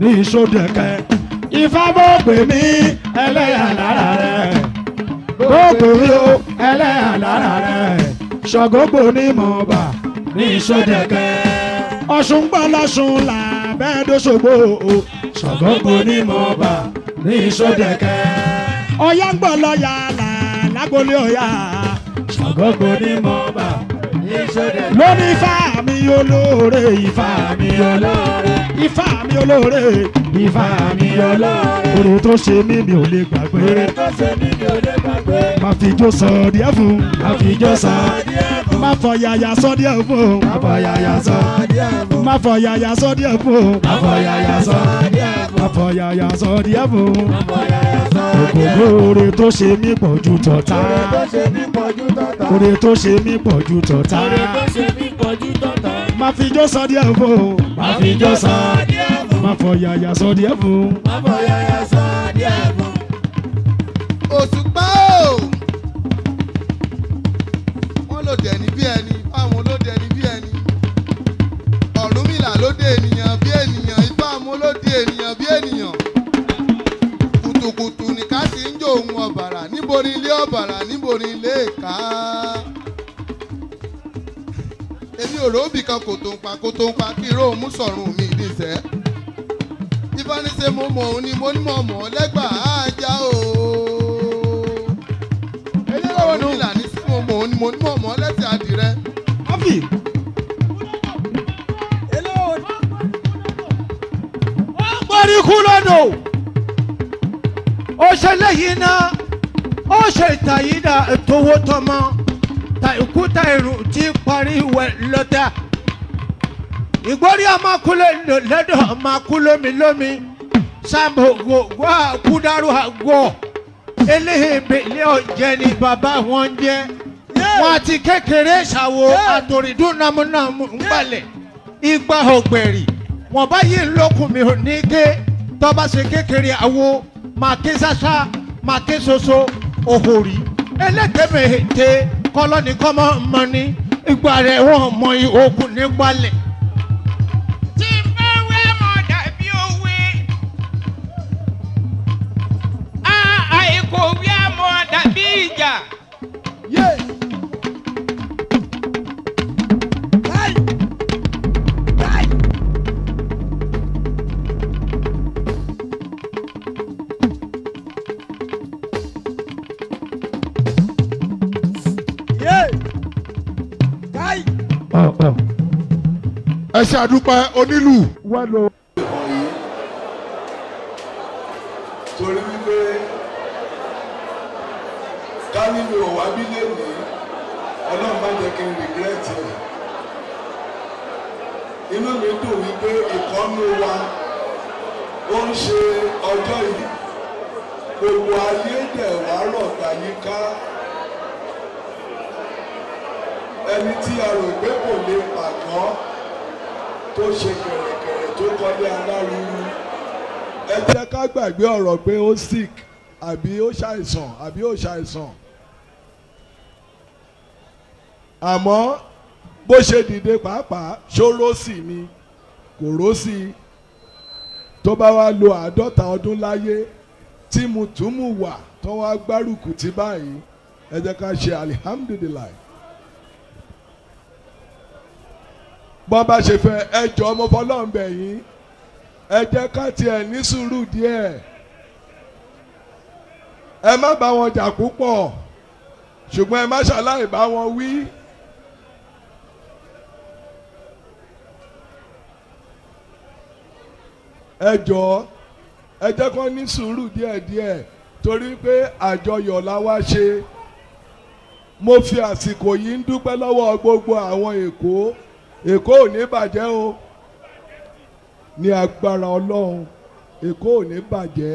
Speaker 1: ní ìṣòdẹ̀kẹ́ ifá bó pè mí ẹlẹ́yà lára rẹ̀. Bó pè mí o ẹlẹ́yà lára rẹ̀ ṣọ̀gbọ́gbò ní mọ̀ọ́bà ní ìṣòdẹ̀kẹ́ ọ̀ṣun gbọ́ lọ́ṣun làbẹ́ẹ́dọ́ṣogbo ṣọ̀gbọ́gbò ní mọ̀ọ́bà ní ìṣòdẹ̀kẹ́ ọ̀yá ń gbọ́ lọ́yà lágbolé ọ̀yà ṣọ̀gbọ́gbò ní mọ̀ọ́bà lórí ifá mi olóore ifá mi olóore. Ifá mi olóore. Ifá mi olóore. Oore tó ṣe mí mi ò lè gbàgbé. Má fi jó sọ díẹ̀ fún má jó sọ má fọ yàyà sọ díẹ̀ fún má fọ yàyà sọ má fọ yàyà sọ díẹ̀ fún má fọ yàyà sọ má fọ yàyà sọ díẹ̀ fún òkòkò oore tó ṣe mí pọ̀ ju tọ̀tá oore tó ṣe mí pọ̀ ju tọ̀tá má fi jó sọ díẹ̀ fún má fi jó sọ má fọ yàyà sọ díẹ̀ fún.
Speaker 4: òṣùpá o wọ́n dẹ̀ ní bí ẹni fáwọn ló dẹ̀ ní bí ẹni. Ọ̀rúnmìlà ló dé ènìyàn bí ènìyàn ìfáàmù ló dé ènìyàn bí ènìyàn. Kùtùkùtù nìka sì ń jó ohun ọ̀bàrà níbo ni ilé ọ̀bàrà níbo ni ilé ìka? Èmi ò róbì kan kòtò ń pa kòtò ń pa kí irú mú sọ̀rùn mi ìdíṣẹ́ ìfanisẹ́ mo mọ̀ òun ni mo ní mọ̀ mọ̀ lẹ́gbàá ajá o. Ìlà ní sí òun ni mo ní mọ̀ mọ̀ lẹ́sẹ̀ adìrẹ.
Speaker 1: Afi.
Speaker 6: Parí kú lọ́dọ̀. Ó ṣe lẹ́yìn náà. Ó ṣe ìtàyídà tówó tọmọ. Ta ìkúta irun tí parí ìwẹ̀ lọ́dà. Ìgbórí ọmọkúlẹ̀ lọ́dọ̀ ọmọkúlómi lómi. Sáàmù gbogbo àkúdárò àgọ́. Eléyìí ilé ọ̀jẹ̀ ni bàbá wọn jẹ́. Wọ́n àti kékeré ṣàwo àtòrídùn námúnámú ń gbalẹ̀. Igba ọ̀gbẹ̀rì wọn bá yí lókun mi ò ní ké tọ́ba ṣe kékeré àwo máa ké ṣáṣá máa ké ṣoṣo òhòrì ẹlẹ́tẹ̀mẹ̀tẹ̀ kọ́lọ́ni kọ́mọ́ mọ́ ní ìgbà rẹ̀ wọ́n mọ ìhòkùn nígbàlẹ̀.
Speaker 5: tí n bá wé mọ̀ dàbí òwe. a àìkò wí àmọ́ dàbí ìjà.
Speaker 7: Ẹ ṣe àdúpẹ́ onílù.
Speaker 1: wẹ́lò.
Speaker 8: torí wípé ká nínú òwá bí lèmi ọlọ́run má jẹ́ kí n regret ẹ̀ inú mi dùn wípé ìkọ́nú wa ó ń ṣe ọjọ́ yìí gbogbo ayé dẹ̀ wá rọ̀ gbàyíká ẹni tí a rò pé kò lè pàgọ́ tó ṣe kẹ̀rẹ̀kẹ̀rẹ̀ tó kọ́lé alárùú ẹ jẹ́ ká gbàgbé ọ̀rọ̀ pé ó sick àbí ó ṣàìsàn àbí ó ṣàìsàn. Àmọ́ bó ṣe dìde pàápàá ṣó rósì ni kò rósì tó bá wá lo àádọ́ta ọdún láyé tí mùtúmù wà tó wá gbárùkù tí báyìí ẹ jẹ́ ká ṣe alihamdulilayi bọ́n bá ṣe fẹ́ ẹ jọ ọmọ fọlọ́run bẹ̀ yín. Ẹ jẹ́ ká tiẹ̀ ní sùúrù díẹ̀. Ẹ má bá wọn jà púpọ̀ ṣùgbọ́n ẹ má ṣàlàyé bá wọn wí. ẹ jọ ẹ jẹ́ kó ní sùúrù díẹ̀díẹ̀ torí pé àjọyọ̀ la wá ṣe. Mo fi àsìkò yìí ń dúpẹ́ lọ́wọ́ gbogbo àwọn èkó èkó ò ní bàjẹ́ o. Ní agbára ọlọ́run èkó ò ní bàjẹ́.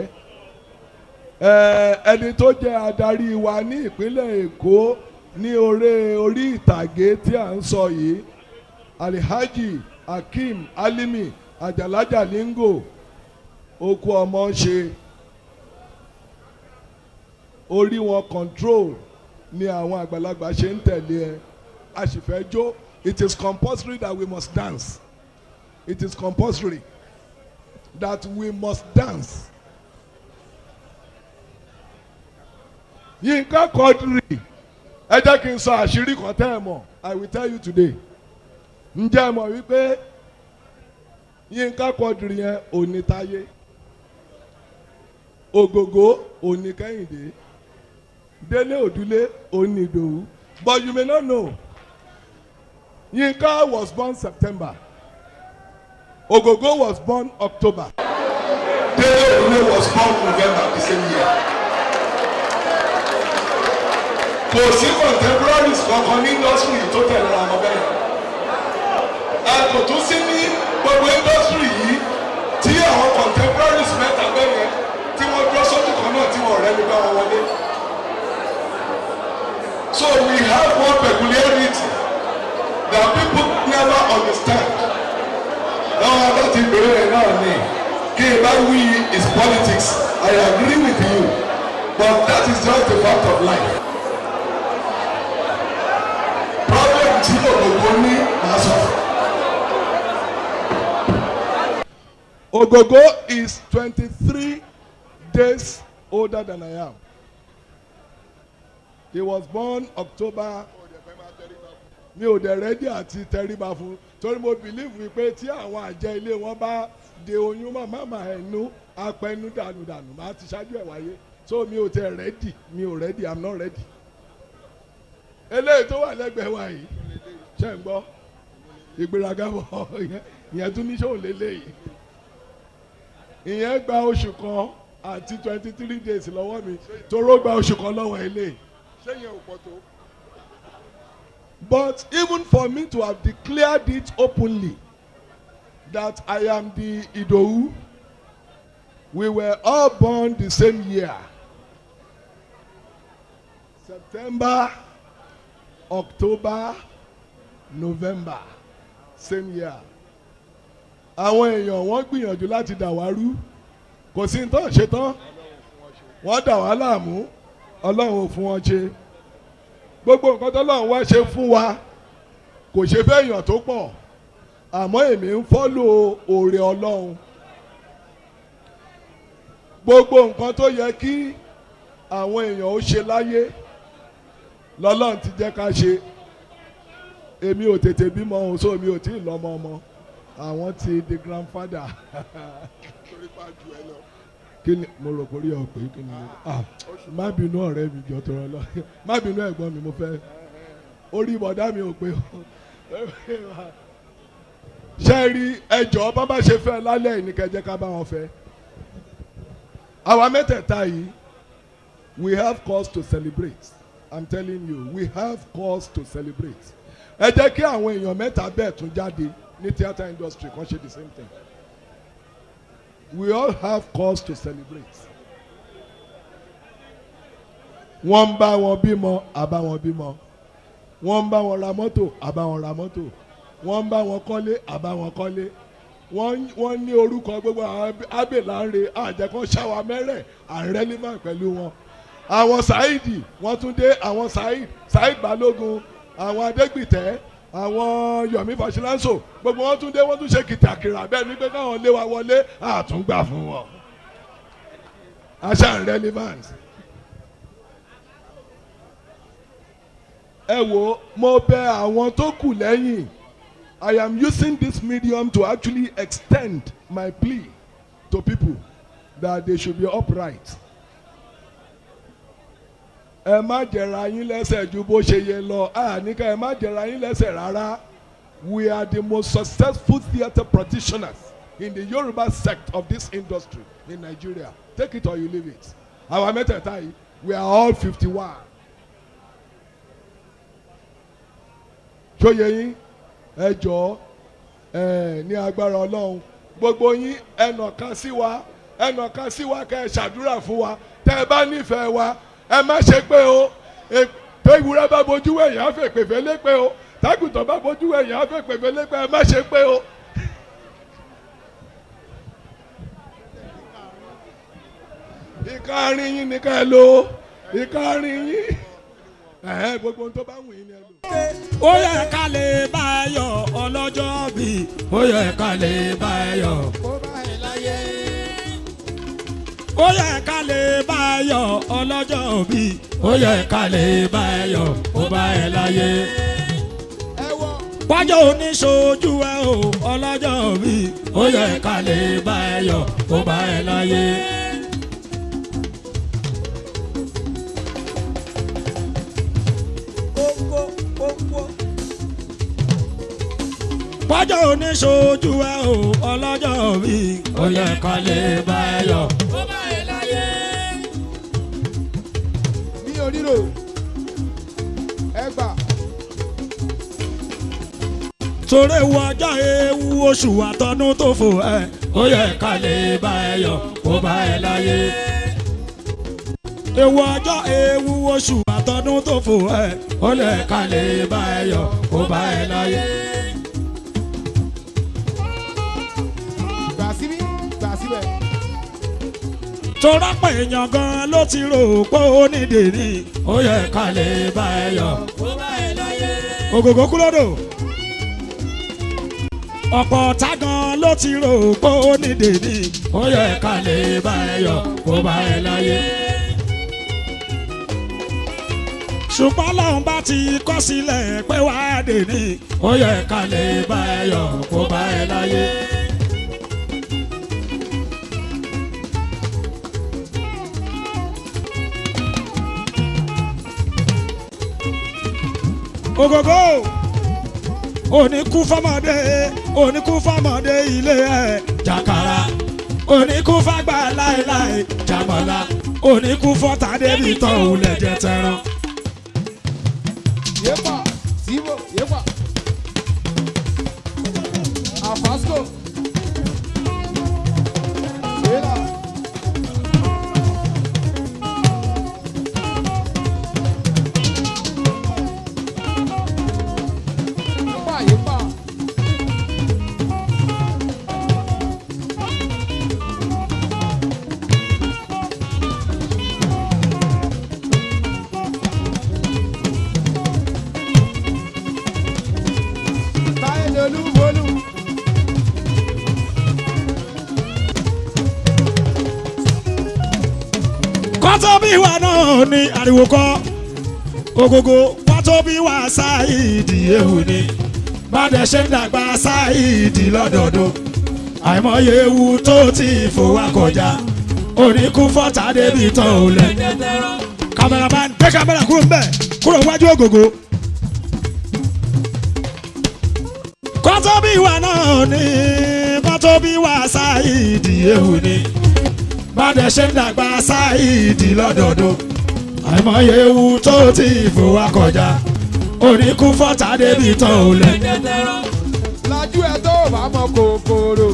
Speaker 8: Ẹni tó jẹ́ adarí wa ní ìpínlẹ̀ èkó ní orí orí ìtàgé tí à ń sọ yìí alihaji hakeem alimi àjàlájà lingo okú ọmọ ń ṣe. Orí wọn control ni àwọn àgbàlagbà ṣe ń tẹ̀lé ẹ. A sì fẹ́ jó it is compulsory that we must dance it is compulsory that we must dance. Yínká Quadri ẹ jẹ́ kí n sọ àṣírí kan tẹ́ ẹ mọ̀ I will tell you today. Ǹjẹ́ ẹ wípé Yínká Quadri yẹn ò ní táyé? Ògògó ò ní Kẹ́hìndé. Délé Òdúlé ò ní Ìdòwú. But you may not know. Yinka was born September. Ogogo was born October. Dele was born November the same year. Kò sí contemporaries kankan ní industry tó tẹ̀lé ra ọmọ bẹ́ẹ̀. Ẹ kò tún sí ní gbogbo industry yìí tí àwọn contemporaries mẹ́ta bẹ́ẹ̀ yẹn tí wọ́n dúró sójú kan náà tí wọ́n rẹ́ nígbà wọn wọlé. So we have one peculiarity that people never understand. Náà láti bèrè náà ni kí n bá wí is politics I agree with you but that is just the fact of life. Problem tí ògògó ní máa sọ. Ogogo is twenty-three days older than I am. He was born October mi ò dẹ̀ rẹ́dí àti tẹríba fún torí mo believe wípé tí àwọn àjẹ ilé wọn bá de oyún mọ́ màmá ẹnu apẹnu dànù dànù màá ti ṣáájú ẹ̀ wáyé so mi ò tẹ rẹ́dí mi ò rẹ́dí i'm not ready. eléyìí tó wà lẹ́gbẹ̀ẹ́ wa yìí ṣe ń gbọ́ ìgbéraga bọ̀ ìyẹn tún ní sóò lélẹ́yìí ìyẹn gba oṣù kan àti twenty three days lọ́wọ́ mi toró gba oṣù kan lọ́wọ́ eléyìí.
Speaker 7: ṣé yẹn ò pọ̀ tó.
Speaker 8: But even for me to have declared it openly that I am the Idowu, we were all born the same year. September, October, November, same year. Àwọn èèyàn wọ́n gbìyànjú láti dà wá rú. Kò sí nǹkan ṣe tán. Wọ́n dà wá láàmú. Ọlọ́run ò fún wọn ṣe gbogbo nǹkan tọ́lọ́run wá ṣe fún wa kò ṣe fẹ́ èèyàn tó pọ̀. Àmọ́ èmi ń fọ́lò òrè ọlọ́run. Gbogbo nǹkan tó yẹ kí àwọn èèyàn ó ṣe láyé lọ́lọ́run ti jẹ́ ká ṣe. Èmi ò tètè bímọ òun so mi ò tí ì lọ́mọ ọmọ àwọn ti di grandfather. kí mo rò pé orí ọ pé kí ni? Ah má bínú ọ̀rẹ́ mi jọ tọrọ lọ. Má bínú ẹ̀gbọ́n mi mo fẹ́ orí bọ̀dá mi ò pé ṣe rí ẹjọ́ bá bá ṣe fẹ́ lálẹ́ yìí ká bá wọn fẹ́. Àwa mẹ́tẹ̀ẹ̀ta yìí we have cause to celebrate. I'm telling you we have cause to celebrate. Ẹ jẹ́ kí àwọn èèyàn mẹ́ta bẹ́ẹ̀ tún jáde ní theatre industry kan ṣe the same thing we all have cause to celebrate. wọ́n ń bá wọn bímọ àbá wọn bímọ. Wọ́n ń bá wọn ra mọ́tò àbá wọn ra mọ́tò. Wọ́n ń bá wọn kọ́lé àbá wọn kọ́lé. Wọ́n ní orúkọ gbogbo àwọn abèlànre àjẹkọ́ ṣáwa mẹ́rẹ̀ àrẹ́límà pẹ̀lú wọn. Àwọn saidi wọ́n tún dé àwọn said said balógun àwọn adégbìtẹ́ àwọn yomi fasilanso gbogbo wọn tún dé wọn tún ṣe kìtàkìrà bẹ́ẹ̀ ni pé káwọn lé wa wọlé àtúngbà fún wọn àṣà relevant. ẹ wo mo bẹ̀ àwọn tó kù lẹ́yìn I am using this medium to actually extend my plea to people that they should be upright. Ẹ má jẹ̀ra yín lẹ́sẹ̀ ju bó ṣe yẹ lọ. Àníkà ẹ má jẹ̀ra yín lẹ́sẹ̀ rárá. We are the most successful theatre practitioners in the Yoruba sect of this industry in Nigeria. Take it or you leave it. Our mẹ́tẹ̀ẹ̀ta yìí we are all fifty-one. ṣóye yín? Ẹ jọ ẹ ní agbára Ọlọ́run gbogbo yín ẹnà kan sí wa ẹnà kan sí wa kẹ́ ẹ ṣàdúrà fún wa. Tẹ́ ẹ bá nífẹ̀ẹ́ wa ẹ má ṣe pé o tó ìwúrẹ́ bá bojú ẹ̀yìn á fẹ́ pèfé lépè o tágùtàn bá bojú ẹ̀yìn á fẹ́ pèfé lépè ẹ má ṣe pé o. ìka arin yín ni ká ẹ lò ìka arin yín ẹ̀hẹ́ gbogbo ohun tó bá wù yín ni ẹ lò.
Speaker 1: ó yẹ ká lè bá ẹ yọ ọlọ́jọ́ bí ó yẹ ká lè bá ẹ yọ.
Speaker 2: kó bá ẹ láyé.
Speaker 1: Ó yẹ ká lè bá ẹ yọ ọlọ́jọ́ bí ó yẹ ká lè bá ẹ yọ ó bá ẹ láyé. wájú oníṣojú ẹ o ọlọ́jọ́ bí ó yẹ ká lè bá ẹ yọ ó bá ẹ láyé. wájú oníṣojú ẹ o ọlọ́jọ́ bí ó yẹ ká lè bá ẹ yọ. Torí ewu ọjọ́ ewu oṣù àtọ́dún tó fò ẹ́ ó yẹ ká lè bá ẹ yọ kó bá ẹ láyé. ewu ọjọ́ ewu oṣù àtọ́dún tó fò ẹ́ ó yẹ ká lè bá ẹ yọ kó bá ẹ láyé.
Speaker 2: gbà síbí gbà síbẹ̀.
Speaker 1: torọ́pọ̀ èèyàn gan ló ti rò pé ó nídìí ni ó yẹ ká lè bá ẹ yọ.
Speaker 2: kó bá ẹ láyé.
Speaker 1: ògògó kúlódò ọ̀pọ̀ ọ̀tá gan ló ti rò pé ó nídìí ni ó yẹ ká lè bá ẹ yọ kó bá ẹ láyé. ṣùgbọ́n lọ́hùn bá ti kọ́ sílẹ̀ pé wàá dè ní ó yẹ ká lè bá ẹ yọ kó bá ẹ láyé. ògògó oníkú fọmọdé oníkú fọmọdé ilé ẹ jàkàrà oníkú fàgbà láéláé jàmọ̀lá oníkú fọ́tà débi tán òun lè jẹ tẹran. Náà ní ariwo kọ́ ògògó kọ́tọ́ bí wa ṣáìdì ewu ni. Bàdẹ̀ ṣe ń dàgbà ṣáìdì lọ́dọọdún. Àìmọye ewu tó ti fòwá kọjá. Oníkú fọ́tà débi tán ò lẹ̀. Kameraman gbé kamera kúrò ńbẹ̀ kúrò wájú ògògó. kọ́tọ́ bí wa náà ní kọ́tọ́ bí wa ṣáìdì ewu ni. Bàdẹ̀ ṣe ń dàgbà ṣáìdì lọ́dọọdún àìmọye ewu tó ti fòwá kọjá oníkú fọ́tà débi tán ò lẹ̀.
Speaker 2: lajú ẹ tó bá mọ kòkòrò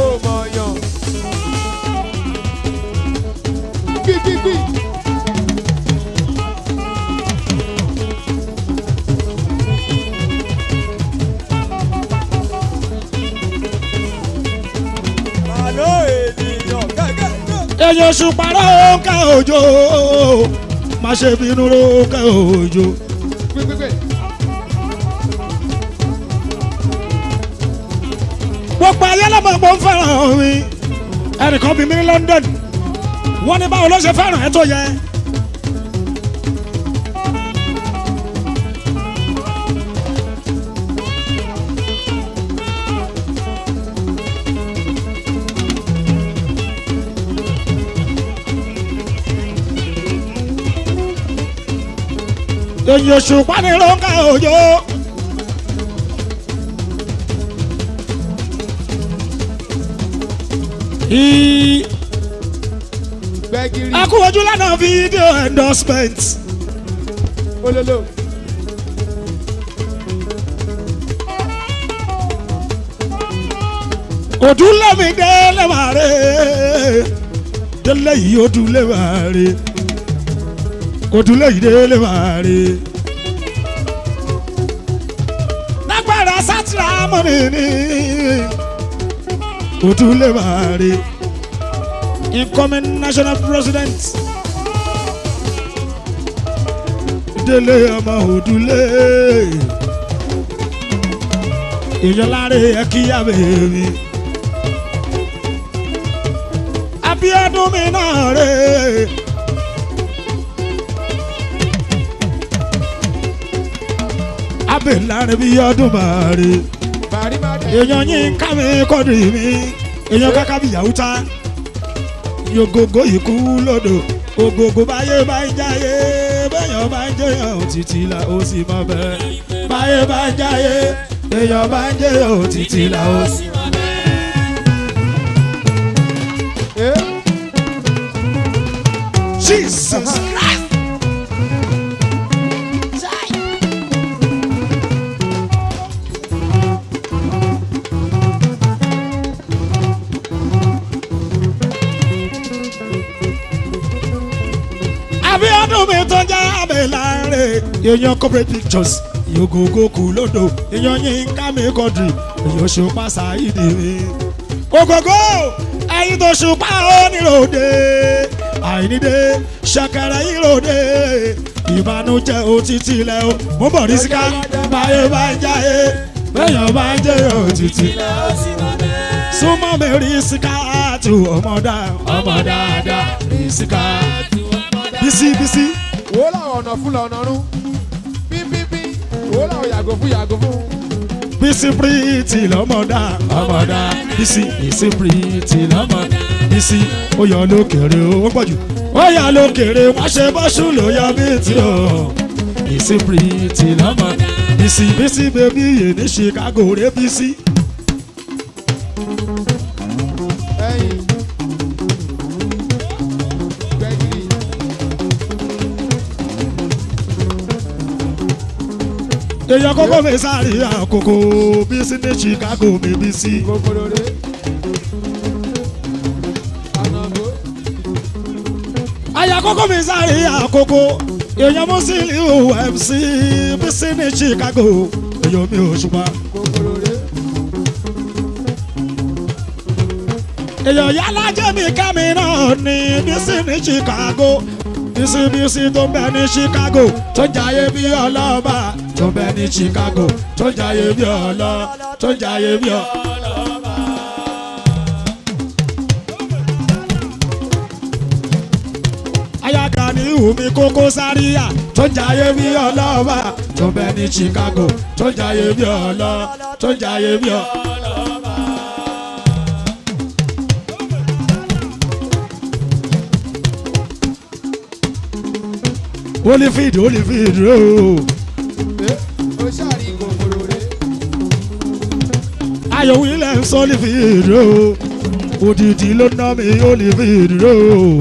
Speaker 2: ó mọ yàn. gbígbígbí.
Speaker 1: èyí oṣù parọ́ ká òjò má ṣe bínú ro ká òjò. gbogbo ayé lọ́mọ gbọ́n fẹ́ràn mi ẹnìkan bí mi ní London wọ́n ní báwo ló ṣe fẹ́ràn ẹ tó yẹ. Èyí oṣù panirò ká òjò. Ì-
Speaker 2: gbẹ́gìrì.
Speaker 1: ẹ kú ojú lánàá fídíò endorsement.
Speaker 2: olólo.
Speaker 1: òdúlẹ̀mí délé máa rè délé yìí òdúlé máa rè òdúlé yìí délé máa rè. lágbára sátìrà mọ́ni ní òdúlé máa rè incoming national president. Délé ọmọ òdúlé èèyàn láre ẹ kíyà bèbí Abíọ́dún mi náà rè láre bí ọdún rè èèyàn yín ká mi kọ́dù mi. Èèyàn káká bí yàwúta yogogo ikú lódò. Ògògò báyé bá ń jáyé. Bẹ́yàn bá ń jẹyàn òtítì là ó sì mọ bẹ́ẹ̀ báyé bá ń jáyé. Èèyàn bá ń jẹyàn òtítì là ó sì mọ bẹ́ẹ̀. Jesus Christ. Tó jẹ́ abẹ́láre èèyàn corporate pictures yogogo kù lódò èèyàn yín ká mi kọ́dì èèyàn ṣùpá ṣáìdì mi. ògògó ẹyin tó ṣùpá oníròde àìníde ṣẹ̀kẹ̀rẹ̀ ìròde ìbànújẹ́ òtítì ilẹ̀ o. Mo bọ̀ ní síká báyé bá ń jáyé bẹ́yàn bá ń jẹ́ òtítì súnmọ́ mi rí síká tù ọmọ dáadáa ọmọ dáadáa. Rí síká bísí bísí.
Speaker 2: Wo làwọn ọ̀nà fún lọ́nà rún pípípí wo làwọn yàgò fún yàgò fún.
Speaker 1: bísí pírítì lọ́mọdá. Ọmọdá bísí bísí pírítì lọ́mọdá. Bísí ó yọ lókèrè ó pọ̀jù ó yà lókèrè wọ́n ṣe bọ́ṣù ló yọ bíìtì o. Bísí pírítì lọ́mọdá. Bísí bísí bèbí yè ní Chicago rẹ bísí. Èèyàn kókó mi sáré àkókò bísí ní Chicago mi
Speaker 2: rè ànàbó
Speaker 1: àyà kókó mi sáré àkókò èèyàn Musiliu MC bísí ní Chicago. Èèyàn mi ò ṣùgbọ́n. èèyàn yálà jẹ́mi kẹ́mi náà ní bísí ní Chicago. Bísí bísí tó ń bẹ ní Chicago tó ń jayé bí tó bẹ ní Chicago tó ń jayé bí ọlọ́ tó ń bí ọlọ́ba. ayaka ní ìhùmí kókó sáríà tó ń bí ọlọ́ba tó bẹ ní Chicago tó ń jayé bí ọlọ́ tó ń bí ọlọ́ba. Holyfield Holyfield ooo. Ayọ̀ Williams Holyfield ooo. Òdìdí ló ná mi Holyfield ooo.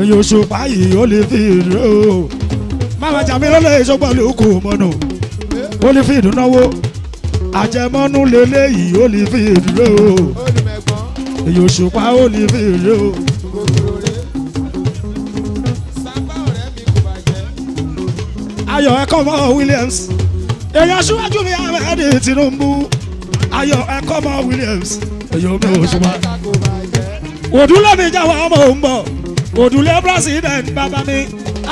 Speaker 1: Èyí òṣùpá yìí Holyfield ooo. Máma jà mí lọ́lẹ̀ ìṣọ́gbọ́n ló kù mọ́nù. Holyfield náwó. Àjẹmọ́nú lélẹ́yìí Holyfield ooo.
Speaker 2: olùmẹ̀gbọ́n
Speaker 1: Èyí òṣùpá
Speaker 2: kò bàjẹ́
Speaker 1: Ayọ̀ ẹ̀kọ́ mọ́ Williams. Èyí aṣíwájú mi Ahmed Tinubu. Ayọ̀ ẹ̀kọ́ mọ́ Williams. Òṣùpá.
Speaker 2: ká kò bàjẹ́
Speaker 1: òdúlé mi jáwọ́ ọmọ òun bọ̀. Òdúlé president bàbá mi.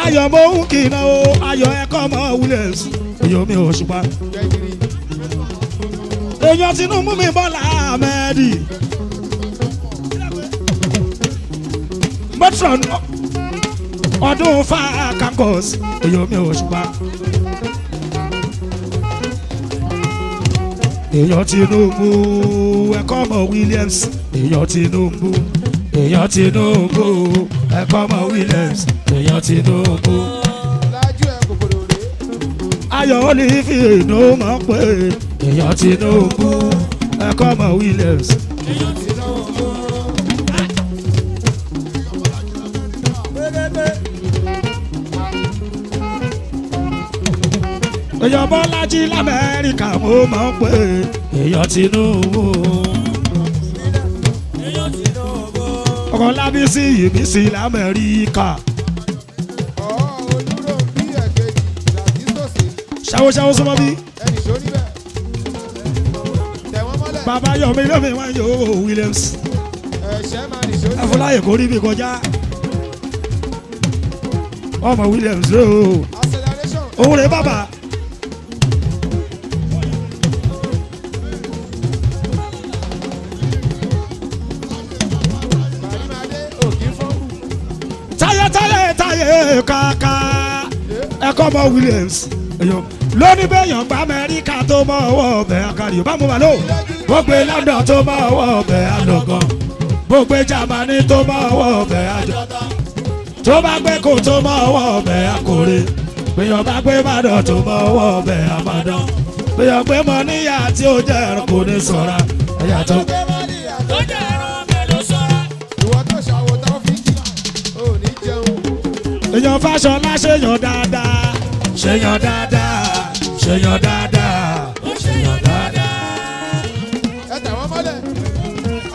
Speaker 1: Ayọ̀ mọ òun kì í ná o. Ayọ̀ ẹ̀kọ́ ọmọ williams. Èyàn mi ò ṣùpá
Speaker 2: gbẹgìrì
Speaker 1: èyàn tinubu mi bọ́lá ahmed. Matron ọdún fa campus èyàn mi ò ṣùpá èyàn tinubu ẹ̀kọ́ ọmọ williams. Èyàn tinubu èyàn tinubu ẹ̀kọ́ ọmọ williams. Èyàn tinubu. Ayọ̀ olùfẹ́ ló mọ̀ pé èyàn tinubu ẹ̀kọ́ ọmọ williams èyàn bọ́lájí lamẹ́ríkà mo mọ̀ pé èyàn tinubu. Ọkọ̀ lábísí ìbísí lamẹ́ríkà. Ṣàwọ́ ṣàwọ́ sọmọ bí. Bàbá yọmi lómi wọn yóò williams.
Speaker 2: Máa
Speaker 1: ẹfúláyè kò rí bí kọjá. Ọmọ williams ló
Speaker 2: acceleration
Speaker 1: òun rè bàbá. Ẹ̀kọ́ mọ Williams èyàn lóní bẹ́yàn gba Amẹ́ríkà tó mọ ọwọ́ ọbẹ̀ akari bá mu wà ló gbogbo London tó mọ ọwọ́ ọbẹ̀ alọ́gàn gbogbo Germany tó mọ ọwọ́ ọbẹ̀ àjọ tó bá gbé kó tó mọ ọwọ́ ọbẹ̀ akore bẹ́yàn bá gbé Ìbàdàn tó mọ ọwọ́ ọbẹ̀ àmàdán bẹ́yàn gbé mọ níyà tí ó jẹ́ ẹ̀rọ kò ní sọ̀ra. Ẹ̀yà tó.
Speaker 2: Gbé jẹ́ sọ́ra. Ìwọ tó ò ní jẹun.
Speaker 1: èèyàn Fáṣọlá ṣèyàn dáadáa ṣèyàn dáadáa ṣèyàn dáadáa ṣèyàn dáadáa.
Speaker 2: Ẹ tẹ̀ wọ́n mọ́lẹ̀.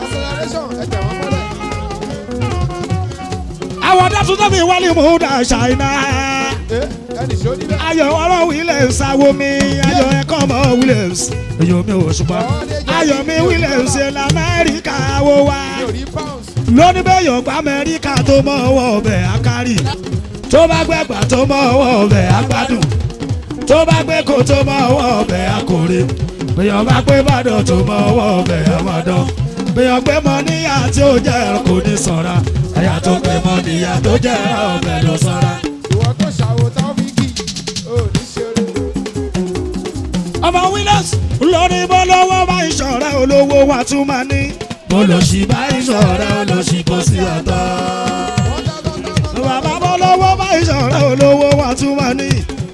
Speaker 2: Acceleration ẹ tẹ̀ wọ́n mọ́lẹ̀.
Speaker 1: àwọn dátún tó fi wálé mú dà.
Speaker 2: Ẹ níbẹ̀.
Speaker 1: ayọ̀ ọ̀rọ̀ Williams awo mi ayọ̀ ẹ̀kọ́ mọ́ Williams èyàn mi ò ṣùgbọ́n ayọ̀ mi Williams ṣe lamẹ́ríkà wo
Speaker 2: pounds.
Speaker 1: lóní bẹ́yàn gba Amẹ́ríkà tó mọ ọwọ́ ọbẹ̀ akárì tó bá gbẹ̀gbà tó mọ ọwọ́ ọbẹ̀ agbádùn tó bá gbé kó tó mọ ọwọ́ ọbẹ̀ akórè bẹ́yàn bá gbé Ìbàdàn tó mọ ọwọ́ ọbẹ̀ àmọ́dán bẹ́yàn gbé mọ níyà tí ó jẹ́ kò ní sanra ẹ̀yà tó gbé mọ níyà tó jẹ́ ọbẹ̀ ló sanra.
Speaker 2: Ìwọ tó ṣàwò. O ò ní ṣeré.
Speaker 1: ọmọ Williams lórí bọ́lọ́wọ́ bá ìṣọ̀rẹ́ olówó wa tún máa ní. bọ́lọ̀ṣì bá ìṣọ̀rẹ́ olóṣì kò sí ọ̀tọ̀. Ìṣọ̀rẹ́ olówó wa tún máa ní.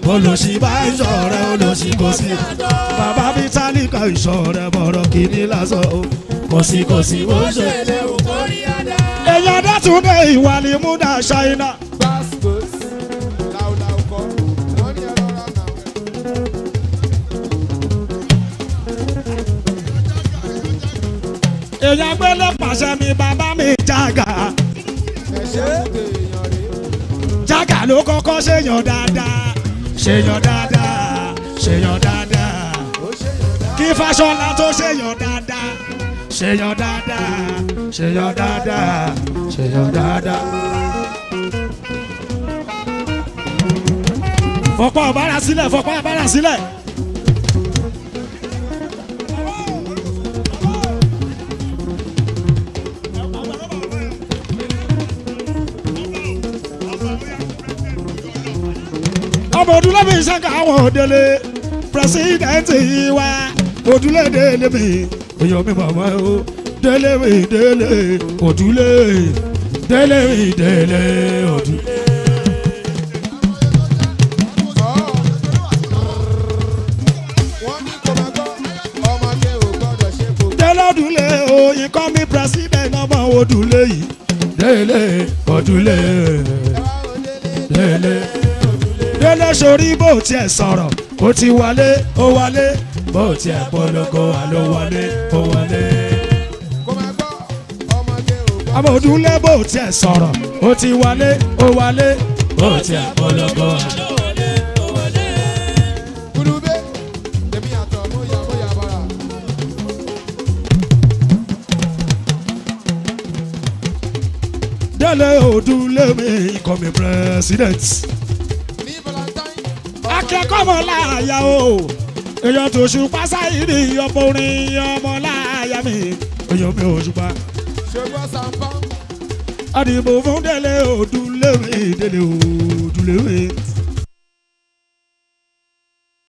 Speaker 1: bọ́lọ̀ṣì bá ìṣọ̀rẹ́ olóṣì kò sí bàbá bí tálíkà ìṣọ̀rẹ́ bọ̀rọ̀ kìíní lásán o. kò sí kò sí ó ṣe.
Speaker 2: Ṣẹlẹ̀ ò kórí àdá.
Speaker 1: èèyàn dátúndé ìwà ni múdà ṣáínà. Èèyàn gbélé pàṣẹ mi bàbá mi jága.
Speaker 2: Kúndé èèyàn rèé.
Speaker 1: Jágà ló kọ́kọ́ ṣèyàn dáadáa ṣèyàn dáadáa ṣèyàn dáadáa kí Fáṣọlá tó ṣèyàn dáadáa ṣèyàn dáadáa ṣèyàn dáadáa ṣèyàn dáadáa. fọpọ́ ọ̀bára sílẹ̀ fọpọ́ ọ̀bára sílẹ̀. Ọmọ mi ṣàkà àwọn òdèlè pírẹsidẹ́ǹtì wa òdúlé délé mi. Èèyàn mi màmá o délé mi délé òdúlé. Délé mi délé òdúlé. Òdúlé o ikọ́ mi pírẹsidẹ́ǹtì ọmọ òdúlé yìí. Délé òdúlé.
Speaker 2: Délé.
Speaker 1: Délé sórí bó tiẹ̀ sọ̀rọ̀ ó ti wọlé ó wọlé bó tiẹ̀ polongo wà ló wọlé ó
Speaker 2: gbọ́dọ̀.
Speaker 1: ọmọ òdúlé bó tiẹ̀ sọ̀rọ̀ ó ti wọlé ó wọlé bó tiẹ̀ polongo wà ló
Speaker 2: bára.
Speaker 1: délé òdúlé mi ikọ̀ mi president.
Speaker 2: Ní Valentine.
Speaker 1: akẹ́kọ̀ọ́ mọ̀ láàyà o èèyàn tó ṣùpá sáyìrì ọmọ orin ọmọ láàyà mi èèyàn mi ò ṣùpá.
Speaker 2: Ṣègbọ́ Sampan.
Speaker 1: àdìbò fún délé òdúlé mi délé òdúlé mi.